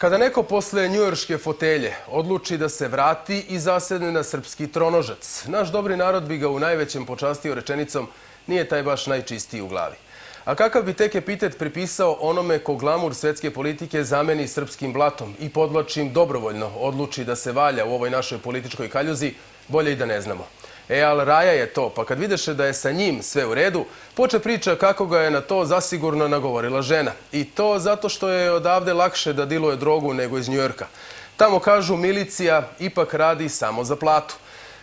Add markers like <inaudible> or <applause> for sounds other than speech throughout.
Kada neko posle njujorške fotelje odluči da se vrati i zasedne na srpski tronožac, naš dobri narod bi ga u najvećem počastio rečenicom nije taj baš najčistiji u glavi. A kakav bi tek epitet pripisao onome ko glamur svetske politike zameni srpskim blatom i podlačim dobrovoljno odluči da se valja u ovoj našoj političkoj kaljuzi, bolje i da ne znamo. E, ali Raja je to, pa kad videše da je sa njim sve u redu, poče priča kako ga je na to zasigurno nagovorila žena. I to zato što je odavde lakše da diluje drogu nego iz Njujorka. Tamo kažu milicija ipak radi samo za platu.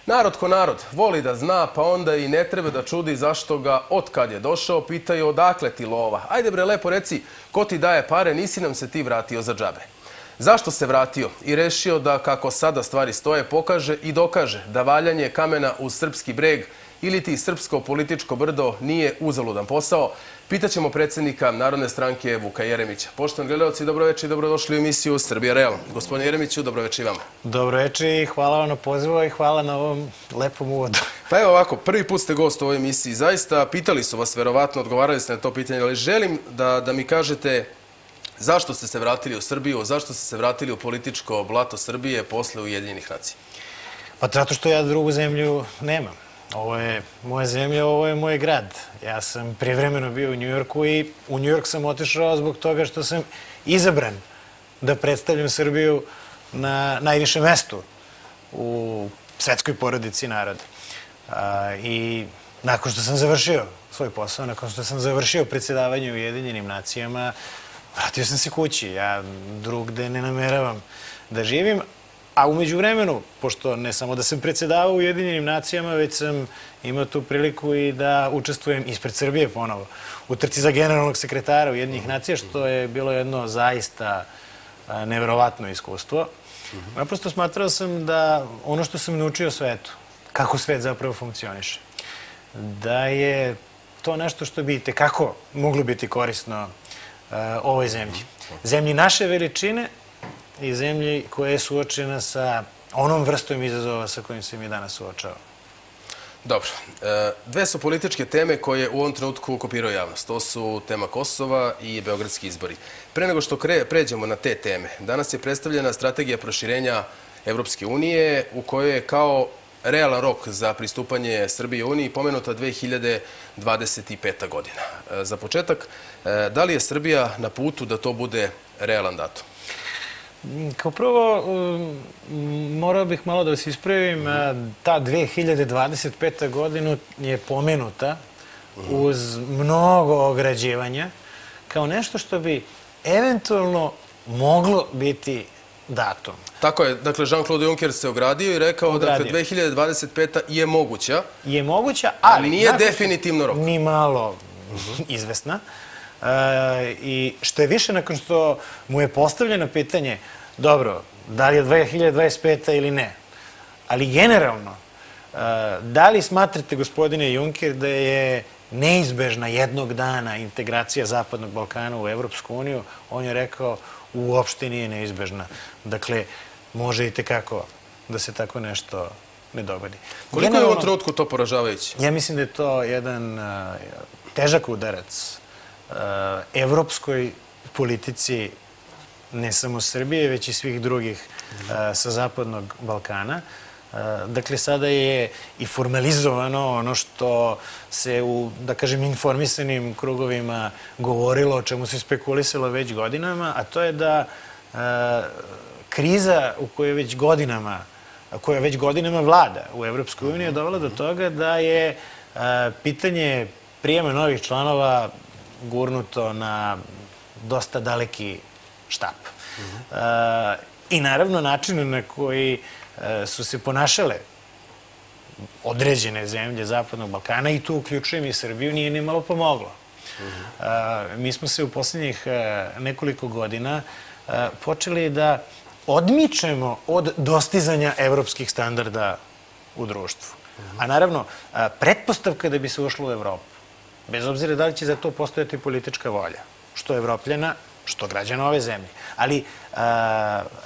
Narod ko narod voli da zna, pa onda i ne treba da čudi zašto ga od kad je došao pitaju odakle ti lova. Ajde bre, lepo reci, ko ti daje pare, nisi nam se ti vratio za džabe. Zašto se vratio i rešio da, kako sada stvari stoje, pokaže i dokaže da valjanje kamena u srpski breg ili ti srpsko političko brdo nije uzaludan posao, pitaćemo predsednika Narodne stranke Vuka Jeremića. Poštovani gledalci, dobroveče i dobrodošli u emisiju Srbija Real. Gospodin Jeremiću, dobroveče i vama. Dobroveče i hvala vam na pozivu i hvala na ovom lepom uvodu. <laughs> Pa evo ovako, prvi put ste gost u ovoj emisiji. Zaista, pitali su vas, verovatno, odgovarali ste na to pitanje, ali želim da, da mi kažete Zašto ste se vratili u Srbiju? Zašto ste se vratili u političko blato Srbije posle Ujedinjenih nacija? Pa zato što ja drugu zemlju nemam. Ovo je moja zemlja, ovo je moj grad. Ja sam privremeno bio u Njujorku i u Njujork sam otišao zbog toga što sam izabran da predstavljam Srbiju na najvišem mestu u svetskoj porodici naroda. I nakon što sam završio svoj posao, nakon što sam završio predsjedavanje u Ujedinjenim nacijama, vratio sam se kući. Ja drugde ne nameravam da živim. A umeđu vremenu, pošto ne samo da sam predsedavao u Ujedinjenim nacijama, već sam imao tu priliku i da učestvujem ispred Srbije ponovo u trci za generalnog sekretara Ujedinjenih nacija, što je bilo jedno zaista neverovatno iskustvo. Naprosto smatrao sam da ono što sam naučio svetu, kako svet zapravo funkcioniše, da je to nešto što bi tekako moglo biti korisno ovoj zemlji. Zemlji naše veličine i zemlji koja je suočena sa onom vrstom izazova sa kojim se mi danas suočavamo. Dobro. E, dve su političke teme koje u ovom trenutku kopiraju javnost. To su tema Kosova i Beogradski izbori. Pre nego što pređemo na te teme, danas je predstavljena strategija proširenja Evropske unije u kojoj je kao realan rok za pristupanje Srbije Uniji pomenuta 2025. godina. E, za početak, e, da li je Srbija na putu da to bude realan datum? Kao prvo, morao bih malo da vas ispravim. Ta 2025. godina je pomenuta uz mnogo ograđivanja kao nešto što bi eventualno moglo biti datum. Tako je, dakle, Jean-Claude Juncker se ogradio i rekao da dakle, 2025. je moguća. Je moguća, ali... Nije definitivno rok. Ni malo izvesna. E, I što je više nakon što mu je postavljeno pitanje, dobro, da li je 2025. ili ne, ali generalno, e, da li smatrate, gospodine Juncker, da je neizbežna jednog dana integracija Zapadnog Balkana u Evropsku uniju, on je rekao uopšte nije neizbežna. Dakle, može i tekako da se tako nešto ne dogodi. Koliko je u ovom trenutku to poražavajući? Ja mislim da je to jedan težak udarac evropskoj politici ne samo Srbije, već i svih drugih sa Zapadnog Balkana. Dakle, sada je i formalizovano ono što se u, da kažem, informisanim krugovima govorilo, o čemu se spekulisalo već godinama, a to je da kriza u kojoj već godinama, koja već godinama vlada u Evropskoj uniji je dovela do toga da je pitanje prijema novih članova gurnuto na dosta daleki štap. I naravno način na koji su se ponašale određene zemlje Zapadnog Balkana i tu uključujem i Srbiju, nije ni malo pomoglo. Mi smo se u poslednjih nekoliko godina počeli da odmičemo od dostizanja evropskih standarda u društvu. A naravno, pretpostavka da bi se ušlo u Evropu, bez obzira da li će za to postojati politička volja, što Evropljena, što građana ove zemlje. Ali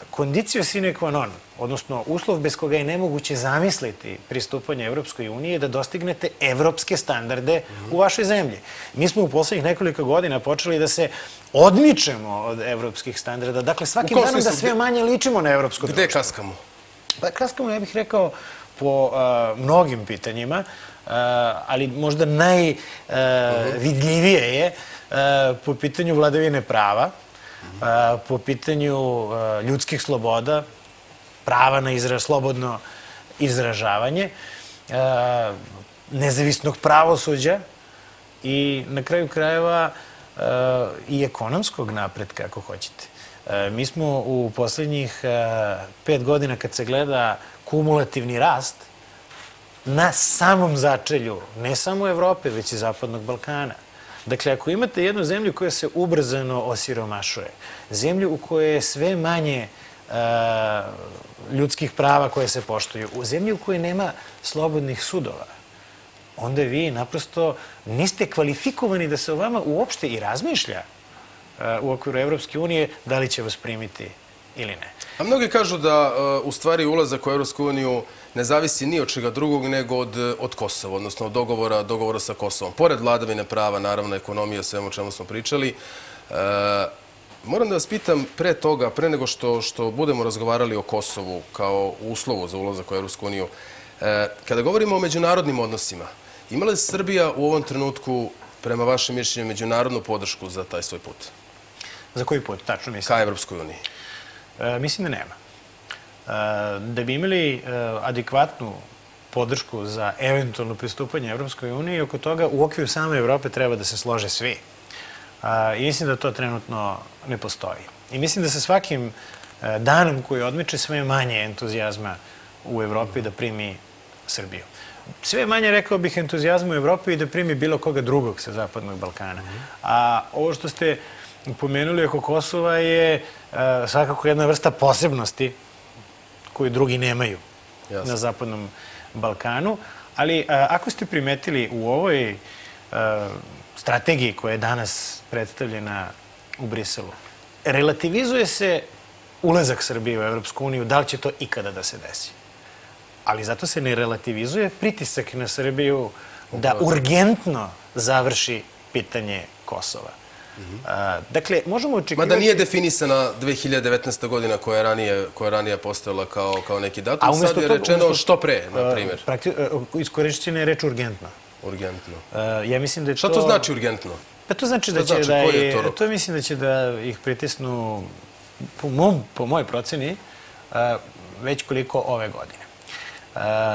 kondicio sine qua non, odnosno uslov bez koga je nemoguće zamisliti pristupanje Evropskoj uniji je da dostignete evropske standarde mm -hmm. u vašoj zemlji. Mi smo u poslednjih nekoliko godina počeli da se odmičemo od evropskih standarda. Dakle, svakim danom da sve manje ličimo na evropsko društvo. Gde kaskamo? Pa kaskamo, ja bih rekao, po uh, mnogim pitanjima, ali možda najvidljivije je uh, po pitanju vladavine prava, po pitanju ljudskih sloboda, prava na slobodno izražavanje, nezavisnog pravosuđa i na kraju krajeva i ekonomskog napretka, ako hoćete. Mi smo u poslednjih pet godina, kad se gleda kumulativni rast, na samom začelju, ne samo Evrope, već i Zapadnog Balkana. Dakle, ako imate jednu zemlju koja se ubrzano osiromašuje, zemlju u kojoj je sve manje uh, ljudskih prava koje se poštuju, u zemlji u kojoj nema slobodnih sudova, onda vi naprosto niste kvalifikovani da se o vama uopšte i razmišlja uh, u okviru Evropske unije da li će vas primiti ili ne. A mnogi kažu da uh, u stvari ulazak u Evropsku uniju ne zavisi ni od čega drugog nego od, od Kosova, odnosno od dogovora, dogovora sa Kosovom. Pored vladavine prava, naravno, ekonomija, svemu o čemu smo pričali, e, moram da vas pitam pre toga, pre nego što, što budemo razgovarali o Kosovu kao uslovu za ulazak u Evropsku uniju, e, kada govorimo o međunarodnim odnosima, imala li Srbija u ovom trenutku, prema vašem mišljenju, međunarodnu podršku za taj svoj put? Za koji put, tačno mislim? Ka Evropskoj uniji? E, mislim da nema. Da bi imali e, adekvatnu podršku za eventualno pristupanje Evropskoj uniji, oko toga u okviru same Evrope treba da se slože svi. I mislim da to trenutno ne postoji. I mislim da se svakim danom koji odmiče sve manje entuzijazma u Evropi da primi Srbiju. Sve manje, rekao bih, entuzijazma u Evropi i da primi bilo koga drugog sa Zapadnog Balkana. A ovo što ste pomenuli oko Kosova je svakako jedna vrsta posebnosti koju drugi nemaju Jasne. na Zapadnom Balkanu. Ali a, ako ste primetili u ovoj a, strategiji koja je danas predstavljena u Briselu, relativizuje se ulazak Srbije u Evropsku uniju, da li će to ikada da se desi. Ali zato se ne relativizuje pritisak na Srbiju da urgentno završi pitanje Kosova. A, dakle, možemo očekivati... Mada nije definisana 2019. godina koja je ranije, koja je ranije postojala kao, kao neki datum, A sad je rečeno što pre, na primjer. Prakti, iskorišćena je reč urgentno. Urgentno. ja mislim da je Šta to... to znači urgentno? Pa to znači Šta da će znači? da je, to, to mislim da će da ih pritisnu po, mom, po mojoj proceni već koliko ove godine.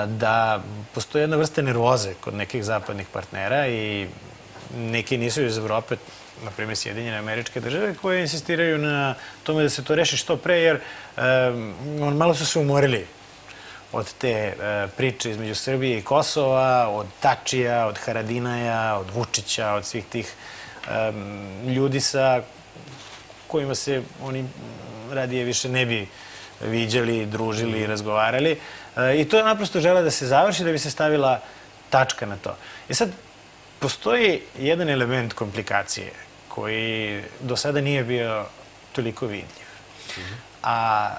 Da postoje jedna vrsta nervoze kod nekih zapadnih partnera i neki nisu iz Evrope na primjer, Sjedinjene američke države, koje insistiraju na tome da se to reši što pre, jer on, malo su se umorili od te e, priče između Srbije i Kosova, od Tačija, od Haradinaja, od Vučića, od svih tih ljudi sa kojima se oni radije više ne bi viđali, družili i razgovarali. E, I to je naprosto žele da se završi, da bi se stavila tačka na to. I sad, postoji jedan element komplikacije koji do sada nije bio toliko vidljiv. A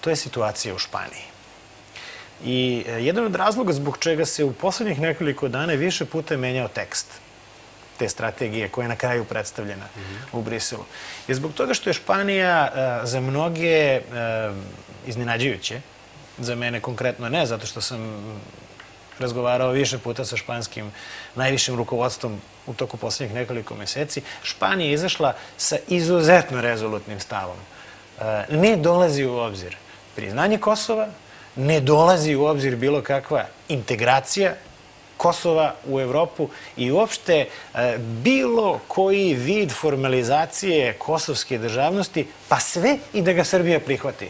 to je situacija u Španiji. I e, jedan od razloga zbog čega se u poslednjih nekoliko dana više puta je menjao tekst te strategije koja je na kraju predstavljena u Briselu. Je zbog toga što je Španija uh, za mnoge uh, iznenađujuće, za mene konkretno ne, zato što sam razgovarao više puta sa španskim najvišim rukovodstvom u toku poslednjih nekoliko meseci, Španija je izašla sa izuzetno rezolutnim stavom. E, ne dolazi u obzir priznanje Kosova, ne dolazi u obzir bilo kakva integracija Kosova u Evropu i uopšte e, bilo koji vid formalizacije kosovske državnosti, pa sve i da ga Srbija prihvati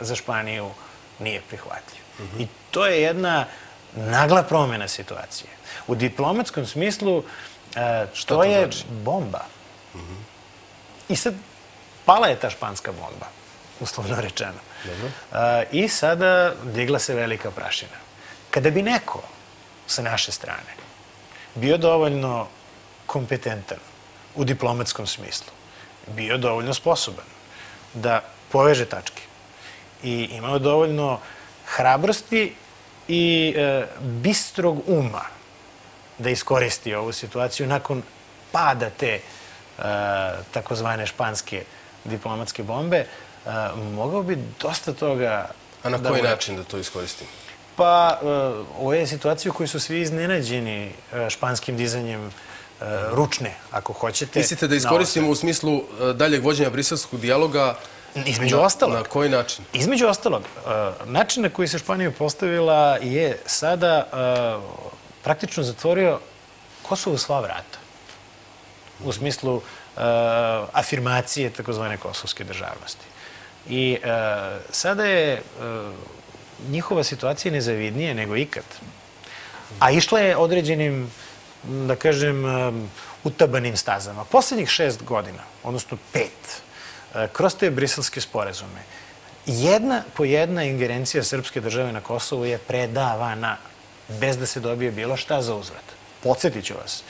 za Španiju nije prihvatljiv. Mm -hmm. I to je jedna nagla promena situacije. U diplomatskom smislu e, to je znači? bomba. Mm -hmm. I sad, pala je ta španska bomba, uslovno rečeno. Dobro. E, I sada digla se velika prašina. Kada bi neko sa naše strane bio dovoljno kompetentan u diplomatskom smislu bio dovoljno sposoban da poveže tačke i imao dovoljno hrabrosti i e, bistrog uma da iskoristi ovu situaciju nakon pada te e, takozvane španske diplomatske bombe, e, mogao bi dosta toga... A na da koji način da to iskoristim? Pa, e, ovo je situacija u kojoj su svi iznenađeni e, španskim dizanjem e, ručne, ako hoćete. Mislite da iskoristimo u smislu daljeg vođenja briselskog dijaloga? Između Na- ostalog. Na koji način? Između ostalog, e, način na koji se Španija postavila je sada e, praktično zatvorio Kosovo sva vrata. U smislu e, afirmacije takozvane kosovske državnosti. I sada je njihova situacija nezavidnije nego ikad. A išla je određenim, da kažem, em, utabanim stazama. Poslednjih šest godina, odnosno pet, kroz te briselske sporazume, jedna po jedna ingerencija srpske države na Kosovu je predavana bez da se dobije bilo šta za uzvrat. Podsjetit ću vas, e,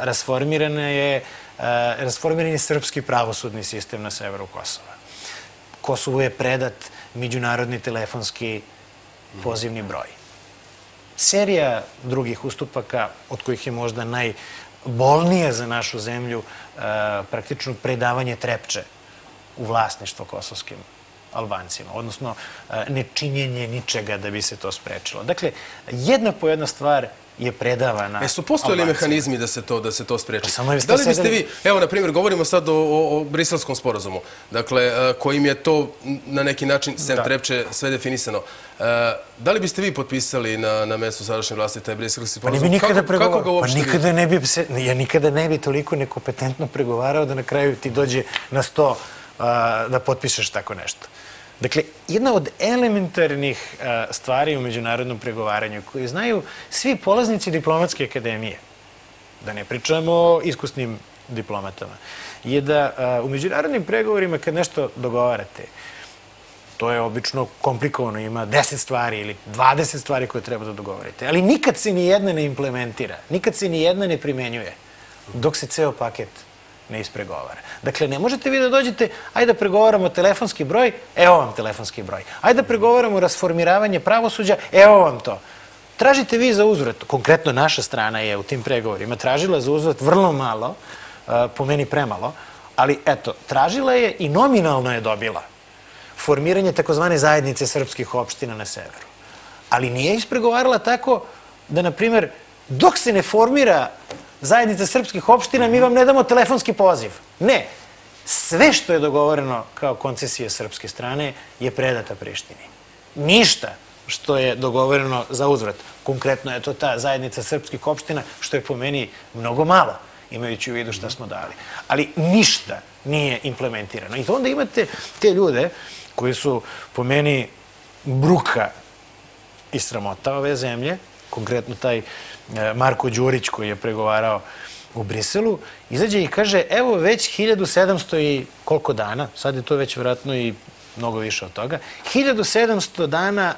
rasformirana je, e, rasformiran je srpski pravosudni sistem na severu Kosova. Kosovu je predat međunarodni telefonski pozivni broj serija drugih ustupaka, od kojih je možda najbolnije za našu zemlju, e, praktično predavanje Trepče u vlasništvo kosovskim Albancima, odnosno e, nečinjenje ničega da bi se to sprečilo. Dakle, jedna po jedna stvar je predavana E, su postojali mehanizmi da se to da se to spreči? Pa da li biste sedeli- vi, evo na primjer, govorimo sad o, o, o briselskom sporazumu, dakle e, kojim je to na neki način sem Da. trepče sve definisano. E, da li biste vi potpisali na na mestu sadašnje vlasti taj briselski Pa ne sporazum? bi nikada kako, kako pregovarao. Pa uopšte nikada ne bi se, ja nikada ne bi toliko nekompetentno pregovarao da na kraju ti dođe na sto a, da potpišeš tako nešto. Dakle, jedna od elementarnih stvari u međunarodnom pregovaranju koju znaju svi polaznici diplomatske akademije, da ne pričamo o iskusnim diplomatama, je da u međunarodnim pregovorima kad nešto dogovarate, to je obično komplikovano, ima 10 stvari ili 20 stvari koje treba da dogovorite. Ali nikad se ni jedna ne implementira, nikad se ni jedna ne primenjuje, dok se ceo paket ne ispregovara. Dakle, ne možete vi da dođete, ajde da pregovaramo telefonski broj, evo vam telefonski broj. Ajde da pregovaramo rasformiravanje pravosuđa, evo vam to. Tražite vi za uzvrat, konkretno naša strana je u tim pregovorima tražila za uzvrat vrlo malo, a, po meni premalo, ali eto, tražila je i nominalno je dobila formiranje takozvane zajednice srpskih opština na severu. Ali nije ispregovarala tako da, na primer, dok se ne formira zajednica srpskih opština, mi vam ne damo telefonski poziv. Ne. Sve što je dogovoreno kao koncesije srpske strane je predata Prištini. Ništa što je dogovoreno za uzvrat. Konkretno je to ta zajednica srpskih opština, što je po meni mnogo malo, imajući u vidu šta smo dali. Ali ništa nije implementirano. I to onda imate te ljude koji su po meni bruka i sramota ove zemlje, konkretno taj e, Marko Đurić koji je pregovarao u Briselu, izađe i kaže, evo već 1700 i koliko dana, sad je to već vjerojatno i mnogo više od toga, 1700 dana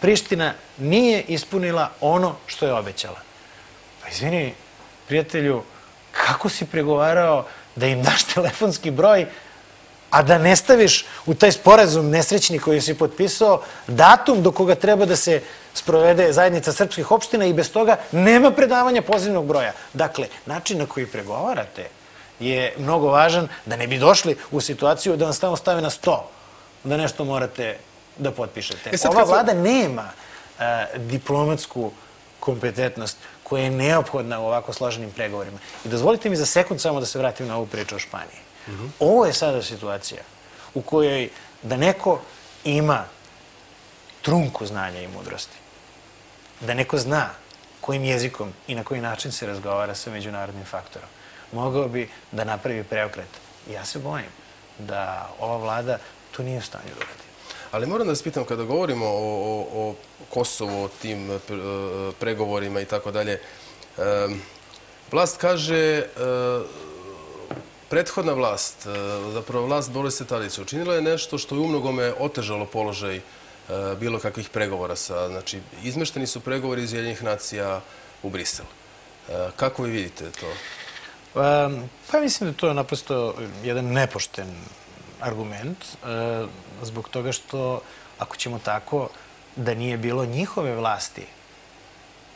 Priština nije ispunila ono što je obećala. Pa izvini, prijatelju, kako si pregovarao da im daš telefonski broj, a da ne staviš u taj sporazum nesrećni koji si potpisao datum do koga treba da se sprovede zajednica srpskih opština i bez toga nema predavanja pozivnog broja. Dakle, način na koji pregovarate je mnogo važan da ne bi došli u situaciju da vam stavno stave na sto, da nešto morate da potpišete. E sad Ova sam- vlada nema e, diplomatsku kompetentnost koja je neophodna u ovako složenim pregovorima. I dozvolite mi za sekund samo da se vratim na ovu priču o Španiji. Ovo je sada situacija u kojoj da neko ima trunku znanja i mudrosti, da neko zna kojim jezikom i na koji način se razgovara sa međunarodnim faktorom, mogao bi da napravi preokret. Ja se bojim da ova vlada to nije u stanju da. Ali moram da vas pitam, kada govorimo o, o, o Kosovu, o tim e, e, pregovorima i tako dalje, em, vlast kaže, e, prethodna vlast, e, zapravo vlast Borisa Tadića, učinila je nešto što je umnogome otežalo položaj e, bilo kakvih pregovora sa, znači, izmešteni su pregovori iz Ujedinjenih nacija u Brisel. E, Kako vi vidite to? Um, pa mislim da to je naprosto jedan nepošten argument, uh, zbog toga što, ako ćemo tako, da nije bilo njihove vlasti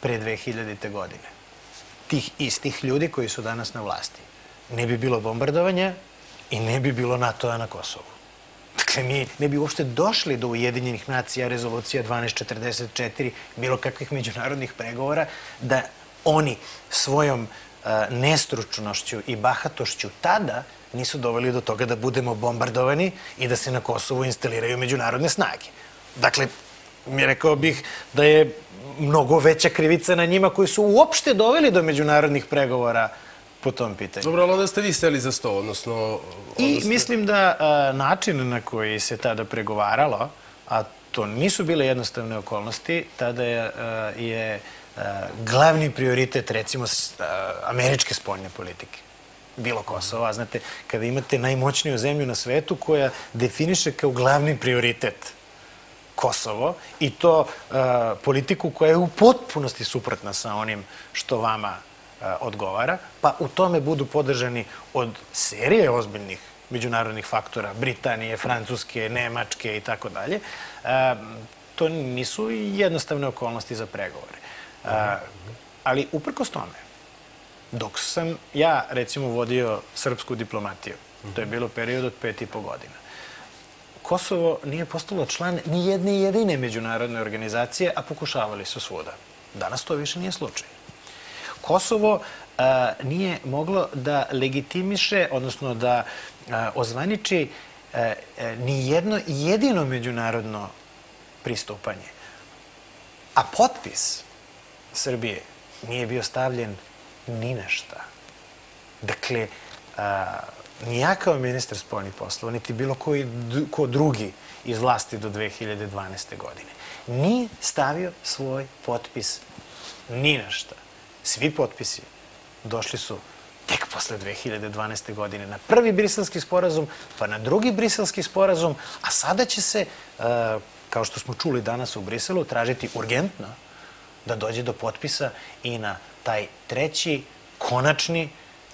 pre 2000. godine, tih istih ljudi koji su danas na vlasti, ne bi bilo bombardovanja i ne bi bilo NATO-a na Kosovu. Dakle, mi ne bi uopšte došli do Ujedinjenih nacija, rezolucija 1244, bilo kakvih međunarodnih pregovora, da oni svojom nestručnošću i bahatošću tada nisu doveli do toga da budemo bombardovani i da se na Kosovu instaliraju međunarodne snage. Dakle, mi rekao bih da je mnogo veća krivica na njima koji su uopšte doveli do međunarodnih pregovora po tom pitanju. Dobro, ali onda ste vi seli za sto, odnosno... I mislim da a, način na koji se tada pregovaralo, a to nisu bile jednostavne okolnosti, tada je, a, je glavni prioritet, recimo, američke spoljne politike bilo Kosova. Znate, kada imate najmoćniju zemlju na svetu koja definiše kao glavni prioritet Kosovo i to uh, politiku koja je u potpunosti suprotna sa onim što vama odgovara, pa u tome budu podržani od serije ozbiljnih međunarodnih faktora, Britanije, Francuske, Nemačke i tako dalje, to nisu jednostavne okolnosti za pregovore. Ali, uprkos tome, dok sam ja, recimo, vodio srpsku diplomatiju, to je bilo period od pet i po godina, Kosovo nije postalo član ni jedne jedine međunarodne organizacije, a pokušavali su svuda. Danas to više nije slučaj. Kosovo a, nije moglo da legitimiše, odnosno da a, ozvaniči a, ni jedno jedino međunarodno pristupanje. A potpis Srbije nije bio stavljen ni na šta. Dakle, ni ja kao ministar spoljnih poslova, niti bilo koji ko drugi iz vlasti do 2012. godine, ni stavio svoj potpis ni na šta. Svi potpisi došli su tek posle 2012. godine na prvi briselski sporazum, pa na drugi briselski sporazum, a sada će se, kao što smo čuli danas u Briselu, tražiti urgentno da dođe do potpisa i na taj treći, konačni,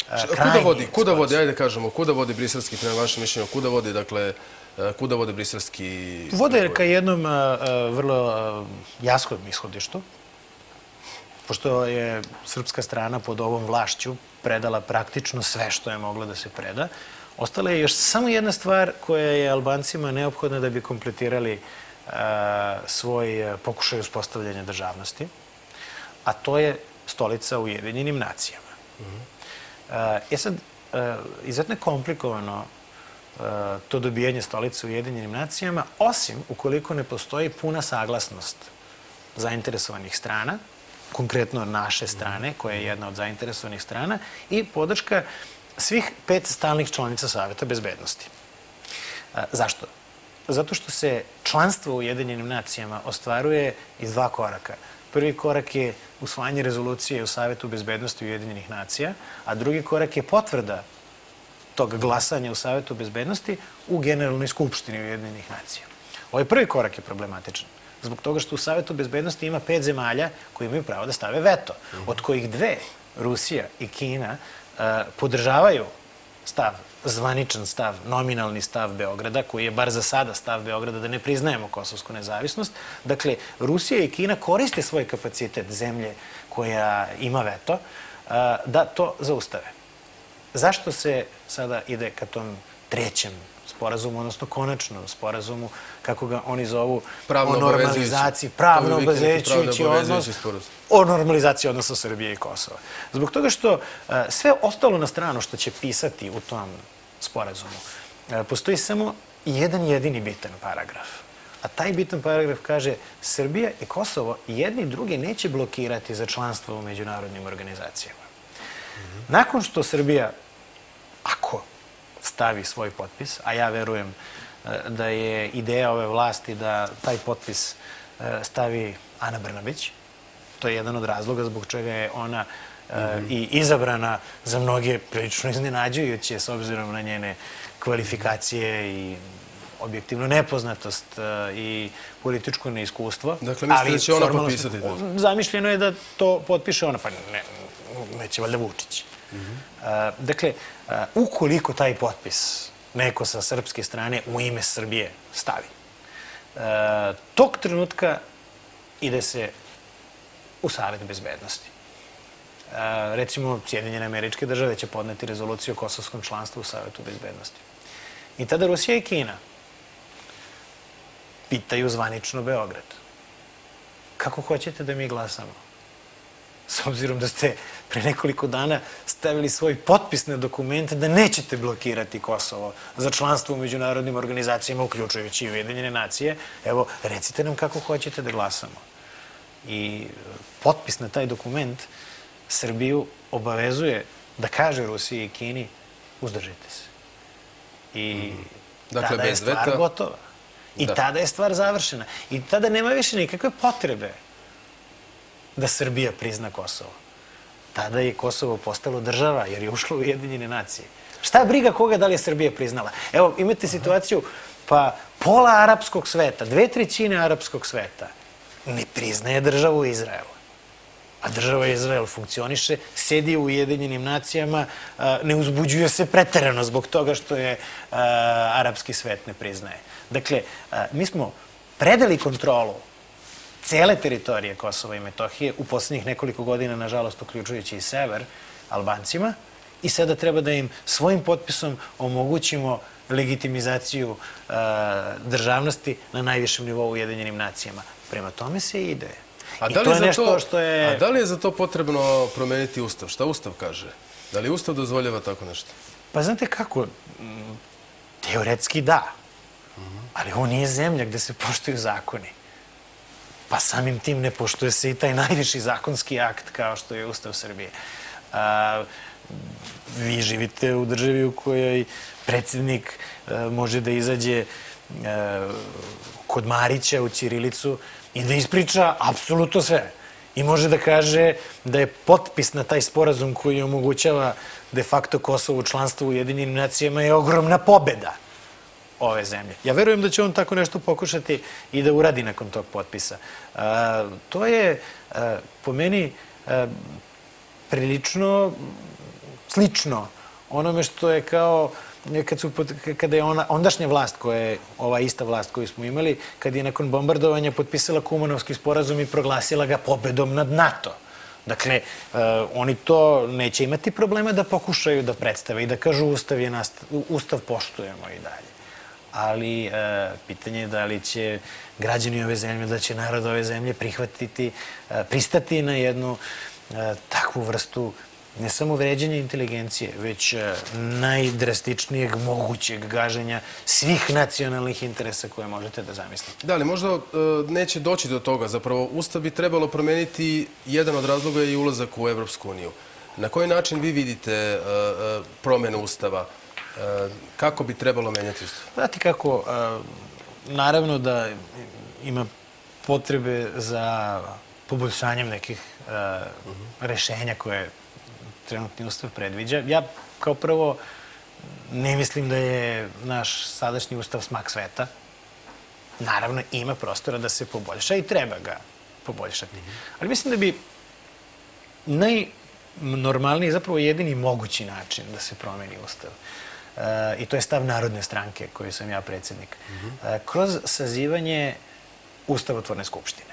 krajnji... Kuda vodi, kuda vodi, ajde kažemo, kuda vodi briselski, prema vašem mišljenju, kuda vodi, dakle, kuda vode briselski... Vode ka jednom vrlo jaskom ishodištu, pošto je srpska strana pod ovom vlašću predala praktično sve što je moglo da se preda, ostala je još samo jedna stvar koja je Albancima neophodna da bi kompletirali svoj pokušaj uspostavljanja državnosti, a to je stolica u Ujedinjenim nacijama. E sad, izuzetno je komplikovano to dobijanje stolice u Ujedinjenim nacijama, osim ukoliko ne postoji puna saglasnost zainteresovanih strana, konkretno naše strane, koja je jedna od zainteresovanih strana, i podrška svih pet stalnih članica Saveta bezbednosti. Zašto? Zato što se članstvo u Ujedinjenim nacijama ostvaruje iz dva koraka. Prvi korak je usvajanje rezolucije u Savetu bezbednosti Ujedinjenih nacija, a drugi korak je potvrda tog glasanja u Savetu bezbednosti u Generalnoj skupštini Ujedinjenih nacija. Ovaj prvi korak je problematičan zbog toga što u Savetu bezbednosti ima pet zemalja koji imaju pravo da stave veto, od kojih dve, Rusija i Kina, podržavaju stav, zvaničan stav, nominalni stav Beograda, koji je bar za sada stav Beograda da ne priznajemo kosovsku nezavisnost. Dakle, Rusija i Kina koriste svoj kapacitet zemlje koja ima veto da to zaustave. Zašto se sada ide ka tom trećem sporazumu, odnosno konačnom sporazumu, kako ga oni zovu, pravno o normalizaciji, pravno obavezujući odnos, o normalizaciji odnosa Srbije i Kosova. Zbog toga što sve ostalo na stranu što će pisati u tom sporazumu, postoji samo jedan jedini bitan paragraf. A taj bitan paragraf kaže Srbija i Kosovo jedni druge neće blokirati za članstvo u međunarodnim organizacijama. Nakon što Srbija, stavi svoj potpis, a ja verujem da je ideja ove vlasti da taj potpis stavi Ana Brnabić. To je jedan od razloga zbog čega je ona i izabrana za mnoge prilično iznenađujuće s obzirom na njene kvalifikacije i objektivno nepoznatost i političko neiskustvo. Dakle, mislite da će ona potpisati to? Zamišljeno je da to potpiše ona, pa ne, neće valjda Vučić. A, dakle, ukoliko taj potpis neko sa srpske strane u ime Srbije stavi, tog trenutka ide se u Savet bezbednosti. Recimo, Sjedinjene američke države će podneti rezoluciju o kosovskom članstvu u Savetu bezbednosti. I tada Rusija i Kina pitaju zvanično Beograd. Kako hoćete da mi glasamo? S obzirom da ste pre nekoliko dana stavili svoj potpis na dokumente da nećete blokirati Kosovo za članstvo u međunarodnim organizacijama, uključujući i Ujedinjene nacije, evo, recite nam kako hoćete da glasamo. I potpis na taj dokument Srbiju obavezuje da kaže Rusiji i Kini uzdržite se. I Dakle, tada je stvar veta. gotova. I Da. tada je stvar završena. I tada nema više nikakve potrebe da Srbija prizna Kosovo. Tada je Kosovo postalo država jer je ušlo u Ujedinjene nacije. Šta briga koga da li je Srbija priznala? Evo, imate situaciju, pa pola arapskog sveta, dve trećine arapskog sveta ne priznaje državu Izraela. A država Izrael funkcioniše, sedi u Ujedinjenim nacijama, ne uzbuđuje se preterano zbog toga što je arapski svet ne priznaje. Dakle, mi smo predali kontrolu cele teritorije Kosova i Metohije u poslednjih nekoliko godina, nažalost, uključujući i sever, Albancima, i sada treba da im svojim potpisom omogućimo legitimizaciju e, državnosti na najvišem nivou u Ujedinjenim nacijama. Prema tome se ide. I to je nešto što je... A da li je za to potrebno promeniti Ustav? Šta Ustav kaže? Da li Ustav dozvoljava tako nešto? Pa znate kako, teoretski da, ali ovo nije zemlja gde se poštuju zakoni. Pa samim tim ne poštuje se i taj najviši zakonski akt kao što je Ustav Srbije. A, vi živite u državi u kojoj predsjednik e, može da izađe e, kod Marića u Ćirilicu i da ispriča apsolutno sve. I može da kaže da je potpis na taj sporazum koji omogućava de facto Kosovo članstvo u Ujedinjenim nacijama je ogromna pobeda ove zemlje. Ja verujem da će on tako nešto pokušati i da uradi nakon tog potpisa. A, to je a, po meni a, prilično slično onome što je kao su, kada je ona, ondašnja vlast koja je, ova ista vlast koju smo imali, kad je nakon bombardovanja potpisala Kumanovski sporazum i proglasila ga pobedom nad NATO. Dakle, oni to neće imati problema da pokušaju da predstave i da kažu Ustav, je. Ustav poštujemo i dalje. Ali uh, pitanje je da li će građani ove zemlje, da će narod ove zemlje prihvatiti, uh, pristati na jednu uh, takvu vrstu ne samo vređanja inteligencije, već e, najdrastičnijeg mogućeg gaženja svih nacionalnih interesa koje možete da zamislite. Da li možda e, neće doći do toga? Zapravo, Ustav bi trebalo promeniti, jedan od razloga i ulazak u Evropsku uniju. Na koji način vi vidite e, e, promenu Ustava? Kako bi trebalo menjati Ustav? Znate kako, naravno da ima potrebe za poboljšanjem nekih a, rešenja koje trenutni ustav predviđa. Ja kao prvo ne mislim da je naš sadašnji ustav smak sveta. Naravno, ima prostora da se poboljša i treba ga poboljšati. Ali mislim da bi najnormalniji, zapravo jedini mogući način da se promeni ustav, i to je stav Narodne stranke koji sam ja predsednik, e, kroz sazivanje Ustavotvorne skupštine.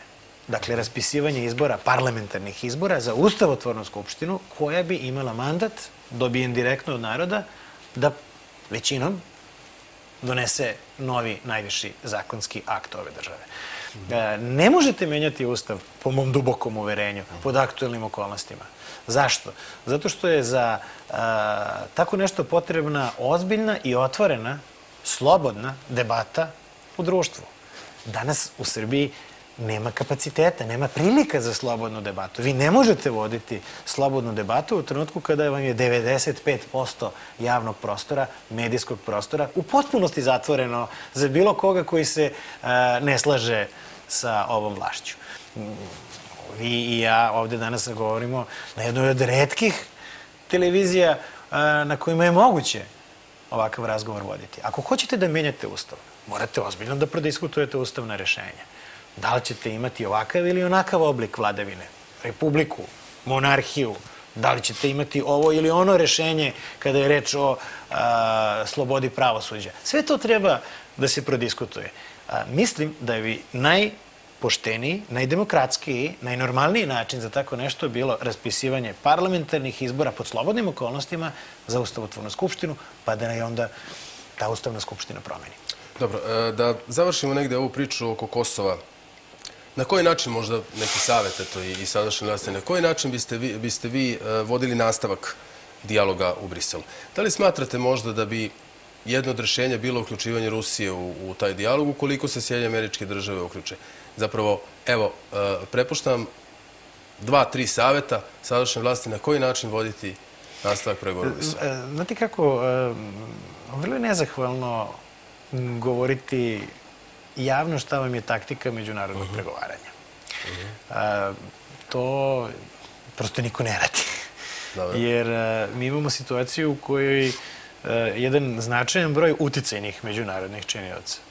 Dakle, raspisivanje izbora, parlamentarnih izbora za Ustavotvornu skupštinu koja bi imala mandat, dobijen direktno od naroda, da većinom donese novi najviši zakonski akt ove države. E, Ne možete menjati Ustav, po mom dubokom uverenju, pod aktuelnim okolnostima. Zašto? Zato što je za tako nešto potrebna ozbiljna i otvorena, slobodna debata u društvu. Danas u Srbiji nema kapaciteta, nema prilika za slobodnu debatu. Vi ne možete voditi slobodnu debatu u trenutku kada vam je 95% javnog prostora, medijskog prostora, u potpunosti zatvoreno za bilo koga koji se a, ne slaže sa ovom vlašću. Vi i ja ovde danas govorimo na jednoj od redkih televizija a, na kojima je moguće ovakav razgovor voditi. Ako hoćete da menjate ustav, morate ozbiljno da prodiskutujete ustavna rešenja. Da li ćete imati ovakav ili onakav oblik vladavine? Republiku, monarhiju, Da li ćete imati ovo ili ono rešenje kada je reč o a, slobodi pravosuđa. Sve to treba da se prodiskutuje. A, mislim da bi najpošteniji, najdemokratskiji, najnormalniji način za tako nešto bilo raspisivanje parlamentarnih izbora pod slobodnim okolnostima za Ustavotvornu skupštinu, pa da je onda ta Ustavna skupština promeni. Dobro, e, da završimo negde ovu priču oko Kosova. Na koji način možda neki savjet eto, i, i sadašnje vlasti, na koji način biste vi, biste vi e, vodili nastavak dijaloga u Briselu? Da li smatrate možda da bi jedno od rešenja bilo uključivanje Rusije u, u taj dijalog ukoliko se Sjedinje američke države uključe? Zapravo, evo, e, prepuštam dva, tri saveta sadašnje vlasti na koji način voditi nastavak pregovora u Briselu. Znate kako, vrlo je nezahvalno govoriti javno šta vam je taktika međunarodnog uh -huh. pregovaranja. Uh -huh. a, to prosto niko ne radi. Dobre. Jer a, mi imamo situaciju u kojoj a, jedan značajan broj uticajnih međunarodnih činioca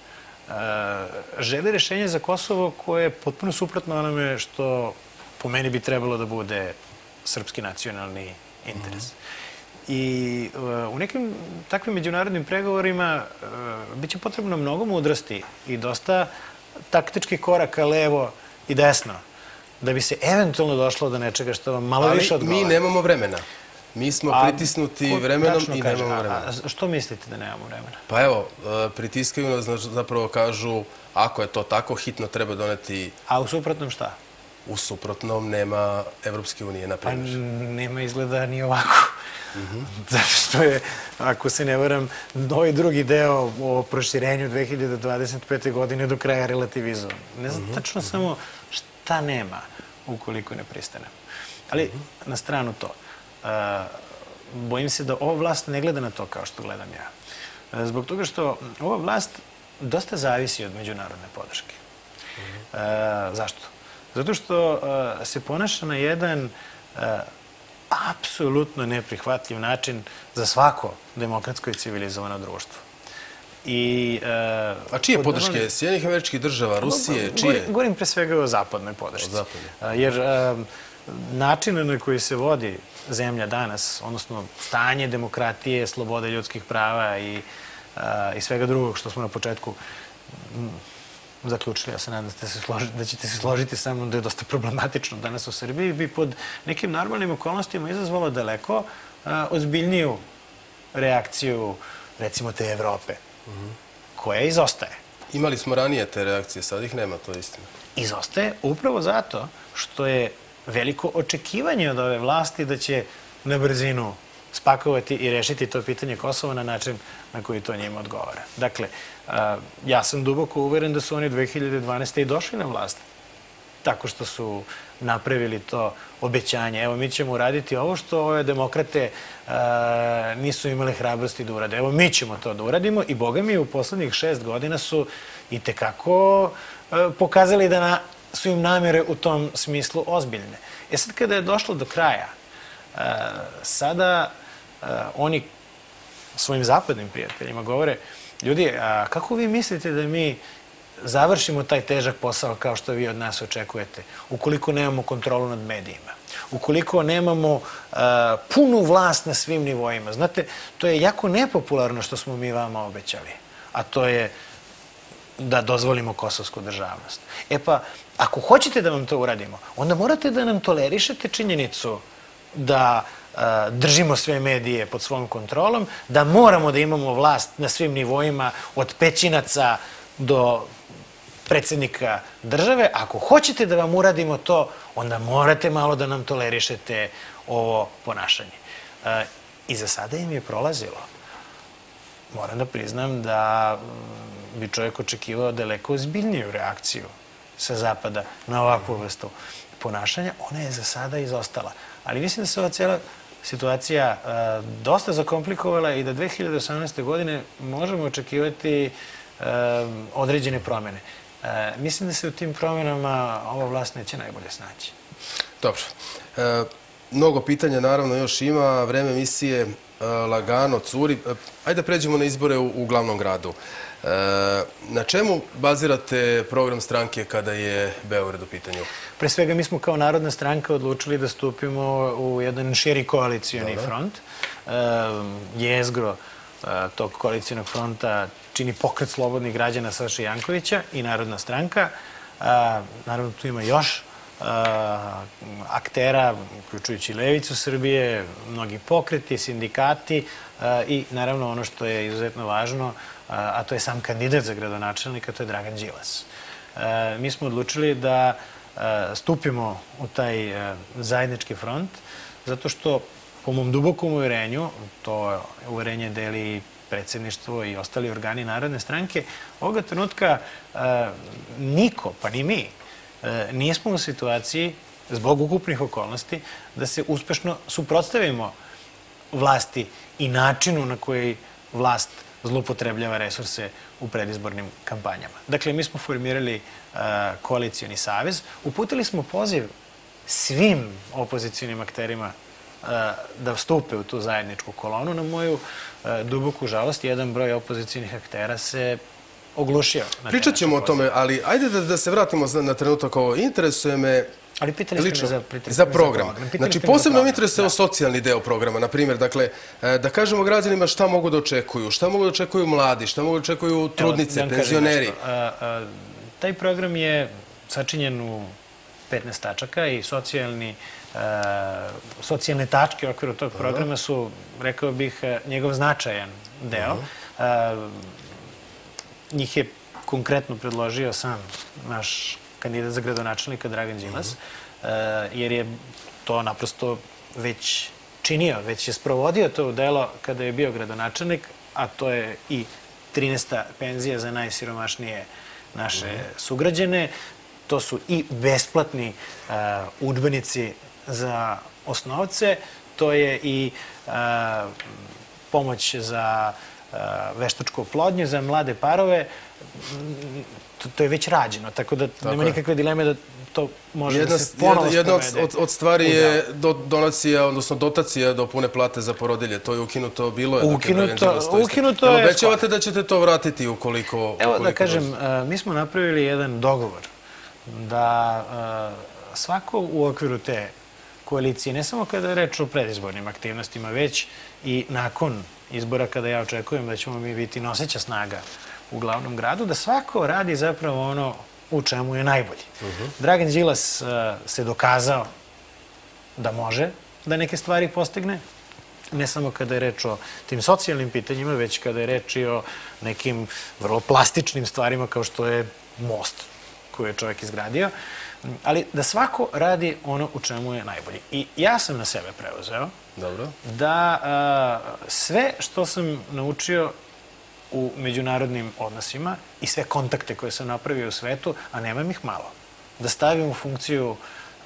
žele rešenje za Kosovo koje je potpuno suprotno onome što po meni bi trebalo da bude srpski nacionalni interes. -huh. I uh, u nekim takvim međunarodnim pregovorima uh, bit će potrebno mnogo mudrosti i dosta taktičkih koraka levo i desno da bi se eventualno došlo do nečega što vam malo Ali više odgovara. mi nemamo vremena. Mi smo a, pritisnuti ko, vremenom i nemamo vremena. A, što mislite da nemamo vremena? Pa evo, uh, pritiskaju nas, zapravo kažu, ako je to tako, hitno treba doneti... A u suprotnom šta? U suprotnom nema Evropske unije, na primjer. Pa nema izgleda ni ovako. Mm -hmm. <laughs> Zato što je, ako se ne varam, ovaj drugi deo o proširenju 2025. godine do kraja relativizovan. Ne znam mm -hmm. tačno samo šta nema ukoliko ne pristanem. Ali, -hmm. na stranu to. Uh, bojim se da ova vlast ne gleda na to kao što gledam ja. Uh, zbog toga što ova vlast dosta zavisi od međunarodne podrške. Mm -hmm. uh, zašto? Zato što se ponaša na jedan apsolutno neprihvatljiv način za svako demokratsko i civilizovano društvo. I, uh, A čije podrške? Sjednih američkih država, Rusije, čije? Govorim pre svega o zapadnoj podršci. O zapadnoj. Uh, jer uh, način na koji se vodi zemlja danas, odnosno stanje demokratije, slobode ljudskih prava i, uh, i svega drugog što smo na početku zaključili, ja se nadam da, se složi, da ćete se složiti sa mnom da je dosta problematično danas u Srbiji, bi pod nekim normalnim okolnostima izazvalo daleko a, ozbiljniju reakciju, recimo, te Evrope, mm -hmm. koja izostaje. Imali smo ranije te reakcije, sad ih nema, to je istina. Izostaje upravo zato što je veliko očekivanje od ove vlasti da će na brzinu spakovati i rešiti to pitanje Kosova na način na koji to njima odgovara. Dakle, ja sam duboko uveren da su oni 2012. i došli na vlast tako što su napravili to obećanje. Evo, mi ćemo uraditi ovo što ove demokrate nisu imale hrabrosti da urade. Evo, mi ćemo to da uradimo i, boga mi, u poslednjih šest godina su i tekako pokazali da na, su im namere u tom smislu ozbiljne. E sad, kada je došlo do kraja, sada oni svojim zapadnim prijateljima govore ljudi, a kako vi mislite da mi završimo taj težak posao kao što vi od nas očekujete, ukoliko nemamo kontrolu nad medijima, ukoliko nemamo a, punu vlast na svim nivoima. Znate, to je jako nepopularno što smo mi vama obećali, a to je da dozvolimo kosovsku državnost. E pa, ako hoćete da vam to uradimo, onda morate da nam tolerišete činjenicu da držimo sve medije pod svom kontrolom, da moramo da imamo vlast na svim nivoima, od pećinaca do predsednika države. Ako hoćete da vam uradimo to, onda morate malo da nam tolerišete ovo ponašanje. I za sada im je prolazilo. Moram da priznam da mm, bi čovjek očekivao daleko ozbiljniju reakciju sa zapada na ovakvu vrstu ponašanja. Ona je za sada izostala. Ali mislim da se ova cijela situacija e, dosta zakomplikovala i da 2018. godine možemo očekivati e, određene promene. E, mislim da se u tim promenama ova vlast neće najbolje snaći. Dobro. Mnogo pitanja naravno još ima, vreme emisije e, lagano curi. Ajde da pređemo na izbore u, u glavnom gradu. E, Na čemu bazirate program stranke kada je Beograd u pitanju? Pre svega mi smo kao Narodna stranka odlučili da stupimo u jedan širi koalicioni front. E, jezgro e, tog koalicijonog fronta čini pokret slobodnih građana Saša Jankovića i Narodna stranka. Naravno, tu ima još aktera, uključujući Levicu Srbije, mnogi pokreti, sindikati i naravno ono što je izuzetno važno, a, to je sam kandidat za gradonačelnika, to je Dragan Đilas. E, mi smo odlučili da e, stupimo u taj e, zajednički front, zato što po mom dubokom uverenju, to uverenje deli predsedništvo i ostali organi Narodne stranke, ovoga trenutka niko, pa ni mi, nismo u situaciji, zbog ukupnih okolnosti, da se uspešno suprotstavimo vlasti i načinu na koji vlast zlupotrebljava resurse u predizbornim kampanjama. Dakle, mi smo formirali uh, koalicijoni savez, uputili smo poziv svim opozicijonim akterima uh, da vstupe u tu zajedničku kolonu. Na moju uh, duboku žalost, jedan broj opozicijonih aktera se oglušio. Pričat ćemo o tome, ali ajde da, da se vratimo za- na trenutak ovo. Interesuje me Ali pitali ste me lično za, pitali ste za me program. Pitali Znači, ste me za posebno me program, interesuje da. socijalni deo programa. Na primjer, dakle, e, da kažemo građanima šta mogu da očekuju, šta mogu da očekuju mladi, šta mogu da očekuju Evo, trudnice, da penzioneri. nešto. A, a, taj program je sačinjen u 15 tačaka i socijalni, a, socijalne tačke u okviru tog programa su, rekao bih, a, njegov značajan deo. Njih je konkretno predložio sam naš kandidat za gradonačelnika Dragan Đilas, e, jer je to naprosto već činio, već je sprovodio to u delo kada je bio gradonačelnik, a to je i 13. penzija za najsiromašnije naše sugrađane. To su i besplatni uh, udbenici za osnovce, to je i uh, pomoć za veštačku oplodnju, za mlade parove. To, to je već rađeno, tako da nema je. nikakve dileme da to može Jedna, da se ponovo jedna od, sprovede. od, od stvari je do, donacija, odnosno dotacija do pune plate za porodilje. To je ukinuto, bilo je. Ukinuto- ukinuto je Obećavate da ćete to vratiti ukoliko... Evo da kažem, mi smo napravili jedan dogovor da svako u okviru te koalicije, ne samo kada je reč o predizbornim aktivnostima, već i nakon izbora kada ja očekujem da ćemo mi biti noseća snaga u glavnom gradu, da svako radi zapravo ono u čemu je najbolji. Dragan Đilas e, se dokazao da može da neke stvari postigne, ne samo kada je reč o tim socijalnim pitanjima, već kada je reč i o nekim vrlo plastičnim stvarima kao što je most koji je čovjek izgradio, ali da svako radi ono u čemu je najbolji. I ja sam na sebe preuzeo Dobro. da a, sve što sam naučio u međunarodnim odnosima i sve kontakte koje sam napravio u svetu, a nemam ih malo, da stavim u funkciju